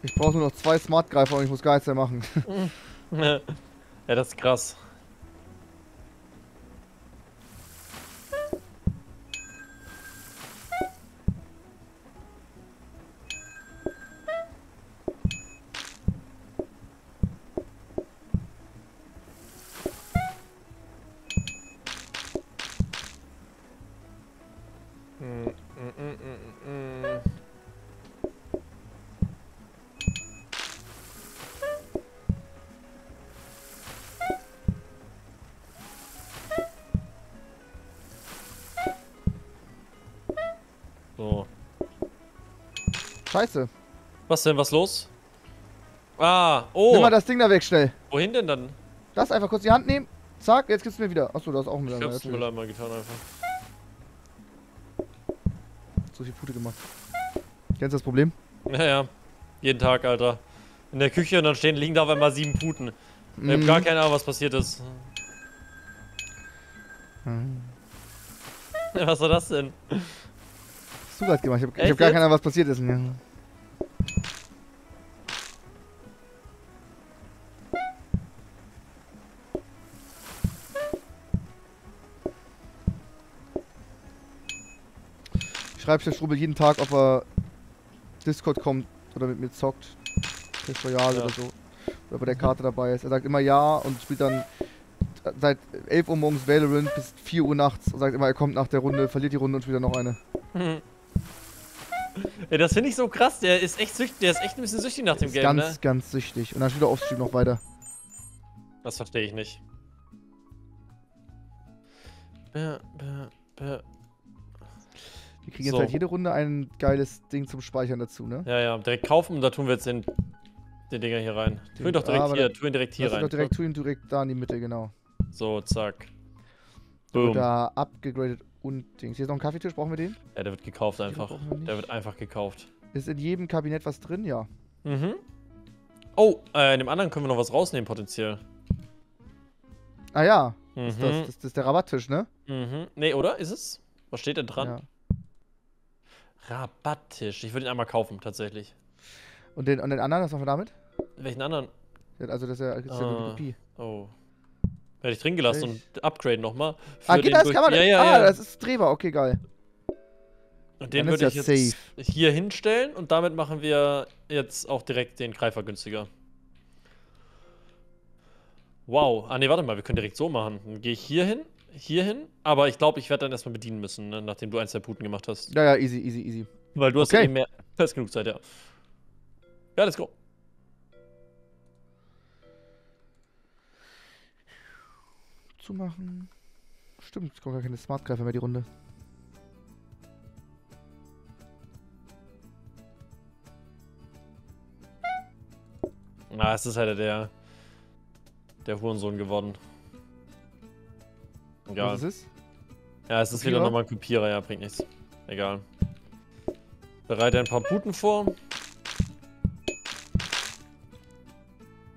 Ich brauche nur noch zwei Smartgreifer und ich muss gar nichts mehr machen. ja, das ist krass. Scheiße. Was denn? Was los? Ah, oh. Nimm mal das Ding da weg, schnell. Wohin denn dann? Das einfach kurz die Hand nehmen. Zack, jetzt gibt's mir wieder. Achso, da ist auch ein Ich Mülleimer. hab's natürlich. Mülleimer getan einfach. So viel Pute gemacht. Kennst du das Problem? Ja, ja. Jeden Tag, Alter. In der Küche und dann stehen, liegen da auf einmal sieben Puten. Ich hab Mhm. gar keine Ahnung, was passiert ist. Mhm. Was war das denn? Hast du grad gemacht? Ich hab, ich hab gar keine Ahnung, was passiert ist. Ja. Ich schreibe der Strubel jeden Tag, ob er Discord kommt oder mit mir zockt. Clash Royale Ja. oder so. Oder bei der Karte dabei ist. Er sagt immer ja und spielt dann seit 11 Uhr morgens Valorant bis 4 Uhr nachts und sagt immer, er kommt nach der Runde, verliert die Runde und spielt dann noch eine. Ey, das finde ich so krass. Der ist echt süchtig, der ist echt ein bisschen süchtig nach dem Ist Game, ganz, ne? ganz süchtig. Und dann spielt er offstream noch weiter. Das verstehe ich nicht. Bäh, bäh, bäh. Wir kriegen jetzt So. halt jede Runde ein geiles Ding zum Speichern dazu, ne? Ja, ja, direkt kaufen und da tun wir jetzt den, den Dinger hier rein. Tu ihn doch Ah, direkt aber hier, tu ihn direkt hier rein. doch direkt, tu ihn direkt da in die Mitte, genau. So, zack. Boom. Da abgegradet und Dings. Hier ist noch ein Kaffeetisch, brauchen wir den? Ja, der wird gekauft einfach. wir. Der wird einfach gekauft. Ist in jedem Kabinett was drin? Ja. Mhm. Oh, äh, in dem anderen können wir noch was rausnehmen, potenziell. Ah ja, Mhm. ist das, das, das ist der Rabatttisch, ne? Mhm. Nee, oder? Ist es? Was steht denn dran? Ja. Rabatttisch. Ich würde ihn einmal kaufen, tatsächlich. Und den, und den anderen, was machen wir damit? Welchen anderen? Also das ist ja, das ist ja nur die Ah. Kopie. Oh. Werde ich drin gelassen und upgraden nochmal. Ah, geht das? Kann man Ja, ja, Ah, ja. das ist Drehbar, okay, geil. und den würde ich jetzt hier hinstellen und damit machen wir jetzt auch direkt den Greifer günstiger. Wow. Ah, nee, warte mal, wir können direkt so machen. Dann gehe ich hier hin, hier hin, aber ich glaube, ich werde dann erstmal bedienen müssen, ne, nachdem du eins der Puten gemacht hast. Ja, ja, easy, easy, easy. Weil du hast ja eben mehr als genug Zeit, ja. Ja, let's go. Zumachen. Stimmt, es kommen gar keine Smartgreifer mehr die Runde. Ah, es ist halt der, der Hurensohn geworden. Egal. Was ist es? Ja, es ist wieder Kopierer? nochmal ein Kopierer, ja, bringt nichts. Egal. Bereite ein paar Puten vor.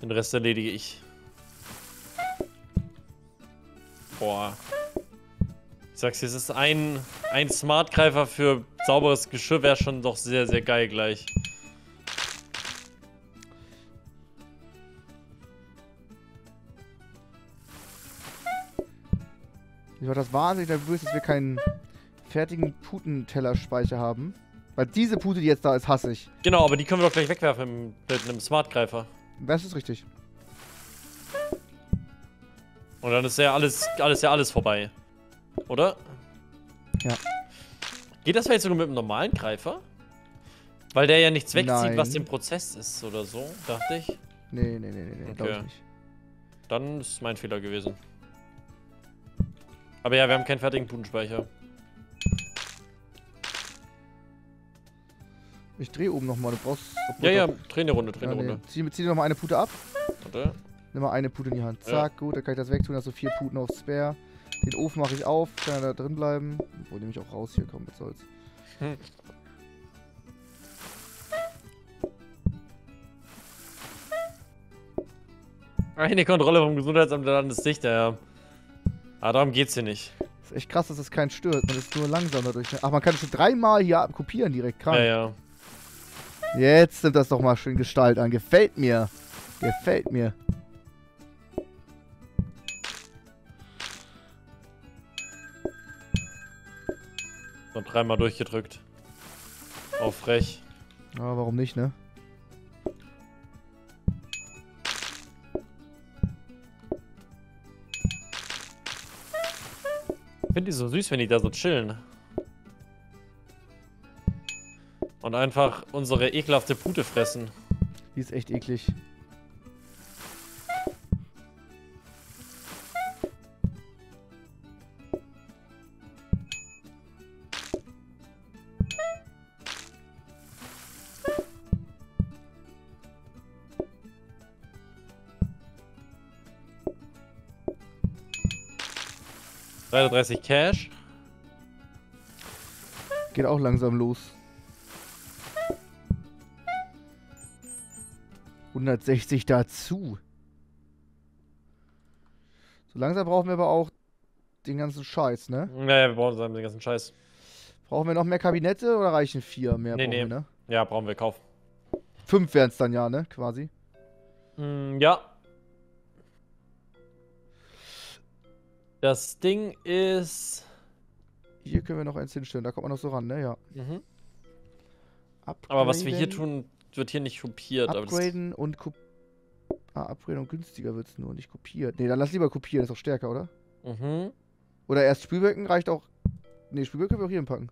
Den Rest erledige ich. Boah. Ich sag's dir, es ist ein, ein Smart-Greifer für sauberes Geschirr wäre schon doch sehr, sehr geil gleich. Ich war das wahnsinnig nervös, dass wir keinen fertigen Putentellerspeicher haben. Weil diese Pute, die jetzt da ist, hasse ich. Genau, aber die können wir doch gleich wegwerfen mit einem Smart-Greifer. Das ist richtig. Und dann ist ja alles, alles ja alles vorbei. Oder? Ja. Geht das vielleicht sogar mit einem normalen Greifer? Weil der ja nichts wegzieht, Nein. was im Prozess ist oder so, dachte ich. Nee, nee, nee, nee, nee glaube ich Okay. nicht. Dann ist mein Fehler gewesen. Aber ja, wir haben keinen fertigen Putenspeicher. Ich drehe oben nochmal, du brauchst... Ja, ja, dreh eine Runde, dreh ja eine nee. Runde. Zieh, zieh nochmal eine Pute ab. Warte. Nimm mal eine Pute in die Hand. Ja. Zack, gut, dann kann ich das wegtun, also vier Puten auf Spare. Den Ofen mache ich auf, kann er da drin bleiben. Obwohl, nehme ich auch raus hier, komm, was soll's. Hm. Eine Kontrolle vom Gesundheitsamt der Landesdichter, ja. Aber darum geht's hier nicht. Ist echt krass, dass das keinen stört. Man ist nur langsam dadurch. ne? Ach, man kann schon dreimal hier kopieren direkt. Krank. Ja, ja. Jetzt nimmt das doch mal schön Gestalt an. Gefällt mir. Gefällt mir. Und dreimal durchgedrückt. Auf frech. Ja, warum nicht, ne? Finde die so süß, wenn die da so chillen. Und einfach unsere ekelhafte Pute fressen. Die ist echt eklig. Ja. 33 Cash. Geht auch langsam los. 160 dazu. So langsam brauchen wir aber auch den ganzen Scheiß, ne? Naja, wir brauchen den ganzen Scheiß. Brauchen wir noch mehr Kabinette oder reichen vier? Mehr Nee, brauchen nee. wir, ne? Ja, brauchen wir kaufen. Fünf wären es dann ja, ne? Quasi. Mm, ja. Das Ding ist. Hier können wir noch eins hinstellen. Da kommt man noch so ran, ne? Ja. Mhm. Aber was wir hier tun, wird hier nicht kopiert. Upgraden und Kup Ah, upgraden und günstiger wird es nur, nicht kopiert. Ne, dann lass lieber kopieren, ist doch stärker, oder? mhm. Oder erst Spülbecken reicht auch. Ne, Spülbecken können wir auch hier hinpacken.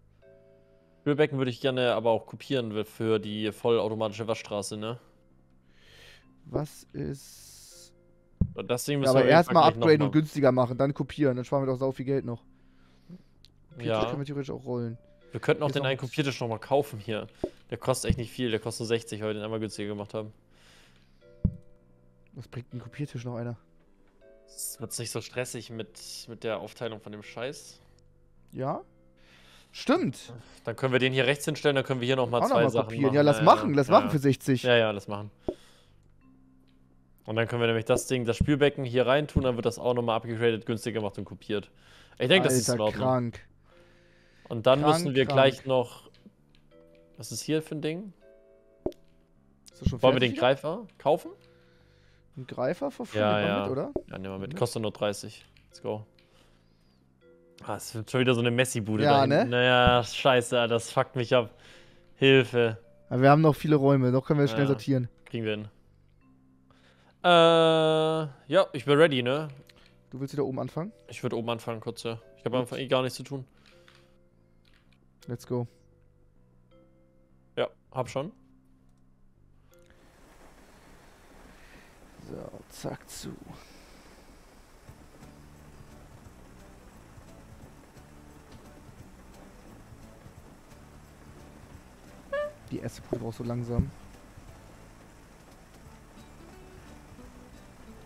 Spülbecken würde ich gerne aber auch kopieren für die vollautomatische Waschstraße, ne? Was ist. Das Ding Ja, müssen aber erstmal noch upgraden und machen. günstiger machen, dann kopieren. Dann sparen wir doch sau viel Geld noch. Ja. können wir theoretisch auch rollen. Wir könnten auch Hier den noch einen. Kopiertisch nochmal kaufen hier. Der kostet echt nicht viel, der kostet nur 60, weil wir den einmal günstiger gemacht haben. Was bringt ein Kopiertisch noch einer? Es wird nicht so stressig mit, mit der Aufteilung von dem Scheiß. Ja? Stimmt. Dann können wir den hier rechts hinstellen, dann können wir hier nochmal zwei nochmal Sachen kopieren. machen. Ja, lass machen. Lass ja. machen für 60. Ja, ja, lass machen. Und dann können wir nämlich das Ding, das Spülbecken hier rein tun, dann wird das auch nochmal abgegradet, günstiger gemacht und kopiert. Ich denke, das ist in Ordnung. krank. Und dann Krank, müssen wir krank. gleich noch. Was ist hier für ein Ding? Wollen wir den wieder? Greifer kaufen? Ein Greifer verfolgt Ja, ja. mit, oder? Ja, nehmen wir mit. Mhm. Kostet nur 30. Let's go. Ah, es wird schon wieder so eine Messi-Bude Ja, da ne? Naja, scheiße, das fuckt mich ab. Hilfe. Aber wir haben noch viele Räume. Noch können wir schnell Ja. sortieren. Kriegen wir hin. Äh, ja, ich bin ready, ne? Du willst wieder oben anfangen? Ich würde oben anfangen, kurz, ja. Ich habe einfach eh gar nichts zu tun. Let's go. Ja, hab schon. So, zack zu. Die erste Pute brauchst du langsam.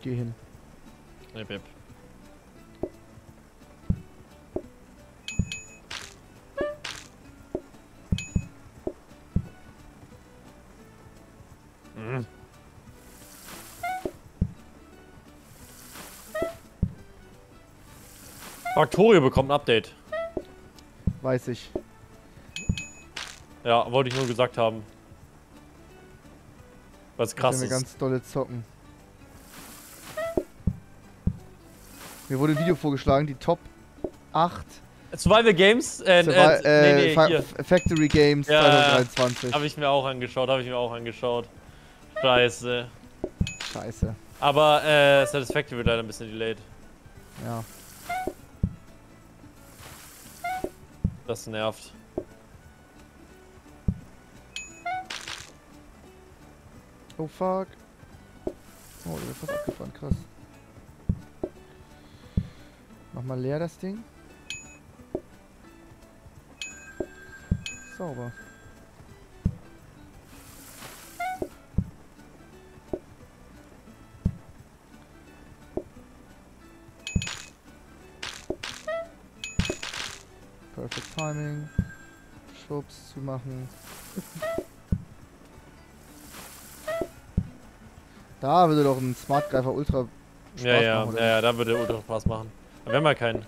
geh hin. Yep, yep. Factorio bekommt ein Update. Weiß ich. Ja, wollte ich nur gesagt haben. Was krass ist. ganz dolle zocken. Mir wurde ein Video vorgeschlagen, die Top 8 Survival Games? Äh, Survi äh, äh, nee, nee, Fa hier. Factory Games Ja, 2023. Habe ich mir auch angeschaut, habe ich mir auch angeschaut. Scheiße. Scheiße. Aber äh, Satisfactory wird leider ein bisschen delayed. Ja. Das nervt. Oh fuck. Oh, der wird fast abgefahren, krass. Mach mal leer das Ding. Sauber. Perfect Timing. Schubs zu machen. Da würde doch ein Smart Greifer Ultra Spaß ja, ja, machen, ja, ja, da würde Ultra Spaß machen. Aber wir haben ja keinen.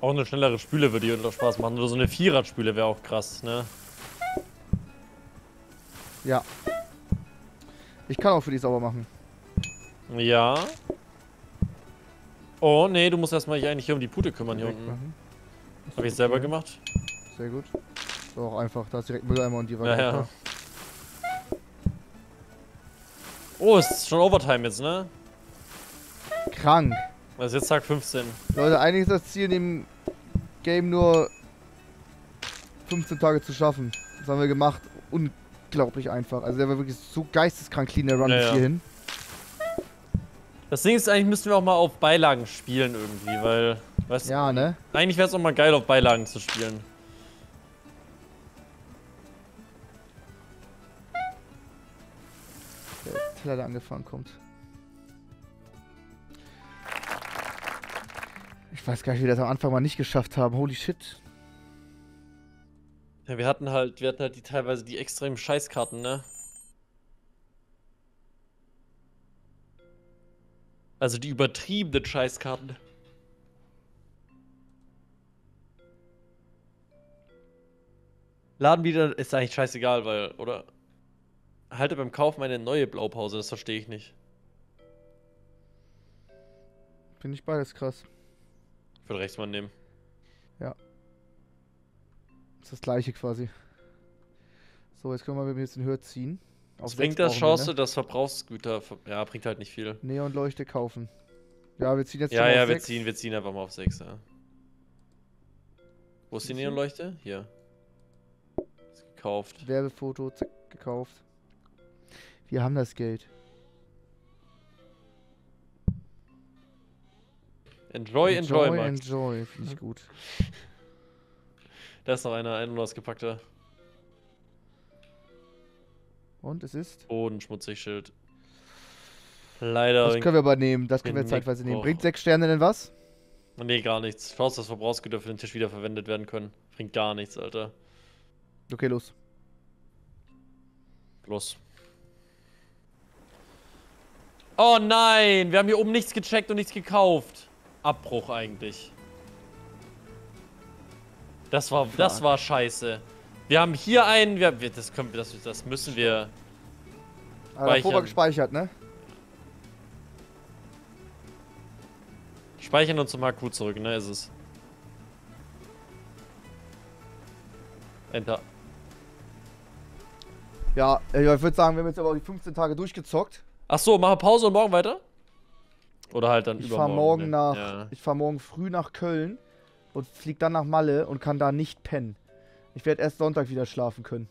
Auch eine schnellere Spüle würde Ultra Spaß machen. Oder so eine Vierradspüle wäre auch krass, ne? Ja. Ich kann auch für die sauber machen. Ja. Oh, nee, du musst erstmal dich eigentlich hier um die Pute kümmern hier unten. Wegmachen. Hab ich selber gemacht? Sehr gut. Ist auch einfach. Da ist direkt Mülleimer und die Ja, weiter. ja. Oh, es ist schon Overtime jetzt, ne? Krank. Das ist jetzt Tag 15. Leute, eigentlich ist das Ziel in dem Game nur 15 Tage zu schaffen. Das haben wir gemacht. Unglaublich einfach. Also der war wirklich so geisteskrank clean, der Run Ja, ja. hierhin. Das Ding ist, eigentlich müssten wir auch mal auf Beilagen spielen irgendwie, weil, weißt Ja, ne? eigentlich wäre es auch mal geil, auf Beilagen zu spielen. Der Teller, der angefahren kommt. Ich weiß gar nicht, wie wir das am Anfang mal nicht geschafft haben. Holy shit. Ja, wir hatten halt, wir hatten halt die teilweise die extremen Scheißkarten, ne? Also die übertriebenen Scheißkarten. Laden wieder ist eigentlich scheißegal, weil, oder? Halte beim Kauf meine neue Blaupause, das verstehe ich nicht. Finde ich beides krass. Ich würde Rechtsmann nehmen. ist das gleiche quasi. So, jetzt können wir mal ein bisschen höher ziehen. Was bringt das Chance, ne? dass Verbrauchsgüter. ver- Ja, bringt halt nicht viel. Neonleuchte kaufen. Ja, wir ziehen jetzt Ja, ja, auf wir sechs. ziehen, wir ziehen einfach mal auf 6, ja. Wo ist die du? Neonleuchte? Hier. Ist gekauft. Werbefoto, zack, gekauft. Wir haben das Geld. Enjoy, enjoy, enjoy, Max. enjoy. Finde ich gut. Da ist noch einer, ein unausgepackter. Und es ist. Bodenschmutzig Schild. Leider. Das können wir aber nehmen. Das können wir zeitweise nehmen. Bringt sechs Sterne denn was? nee, gar nichts. Schaust, dass Verbrauchsgüter für den Tisch wiederverwendet werden können. Bringt gar nichts, Alter. Okay, los. Los. Oh nein! Wir haben hier oben nichts gecheckt und nichts gekauft. Abbruch eigentlich. Das war, das war scheiße. Wir haben hier einen, wir, wir, das, können, wir- das, das müssen wir. Aber Speichern. gespeichert, ne? Speichern und zum HQ zurück, ne, ist es. Enter. Ja, ich würde sagen, wir haben jetzt aber auch die 15 Tage durchgezockt. Ach so, mache Pause und morgen weiter? Oder halt dann Ich übermorgen. fahre morgen ne? nach. Ja. Ich fahre morgen früh nach Köln und flieg dann nach Malle und kann da nicht pennen. Ich werde erst Sonntag wieder schlafen können.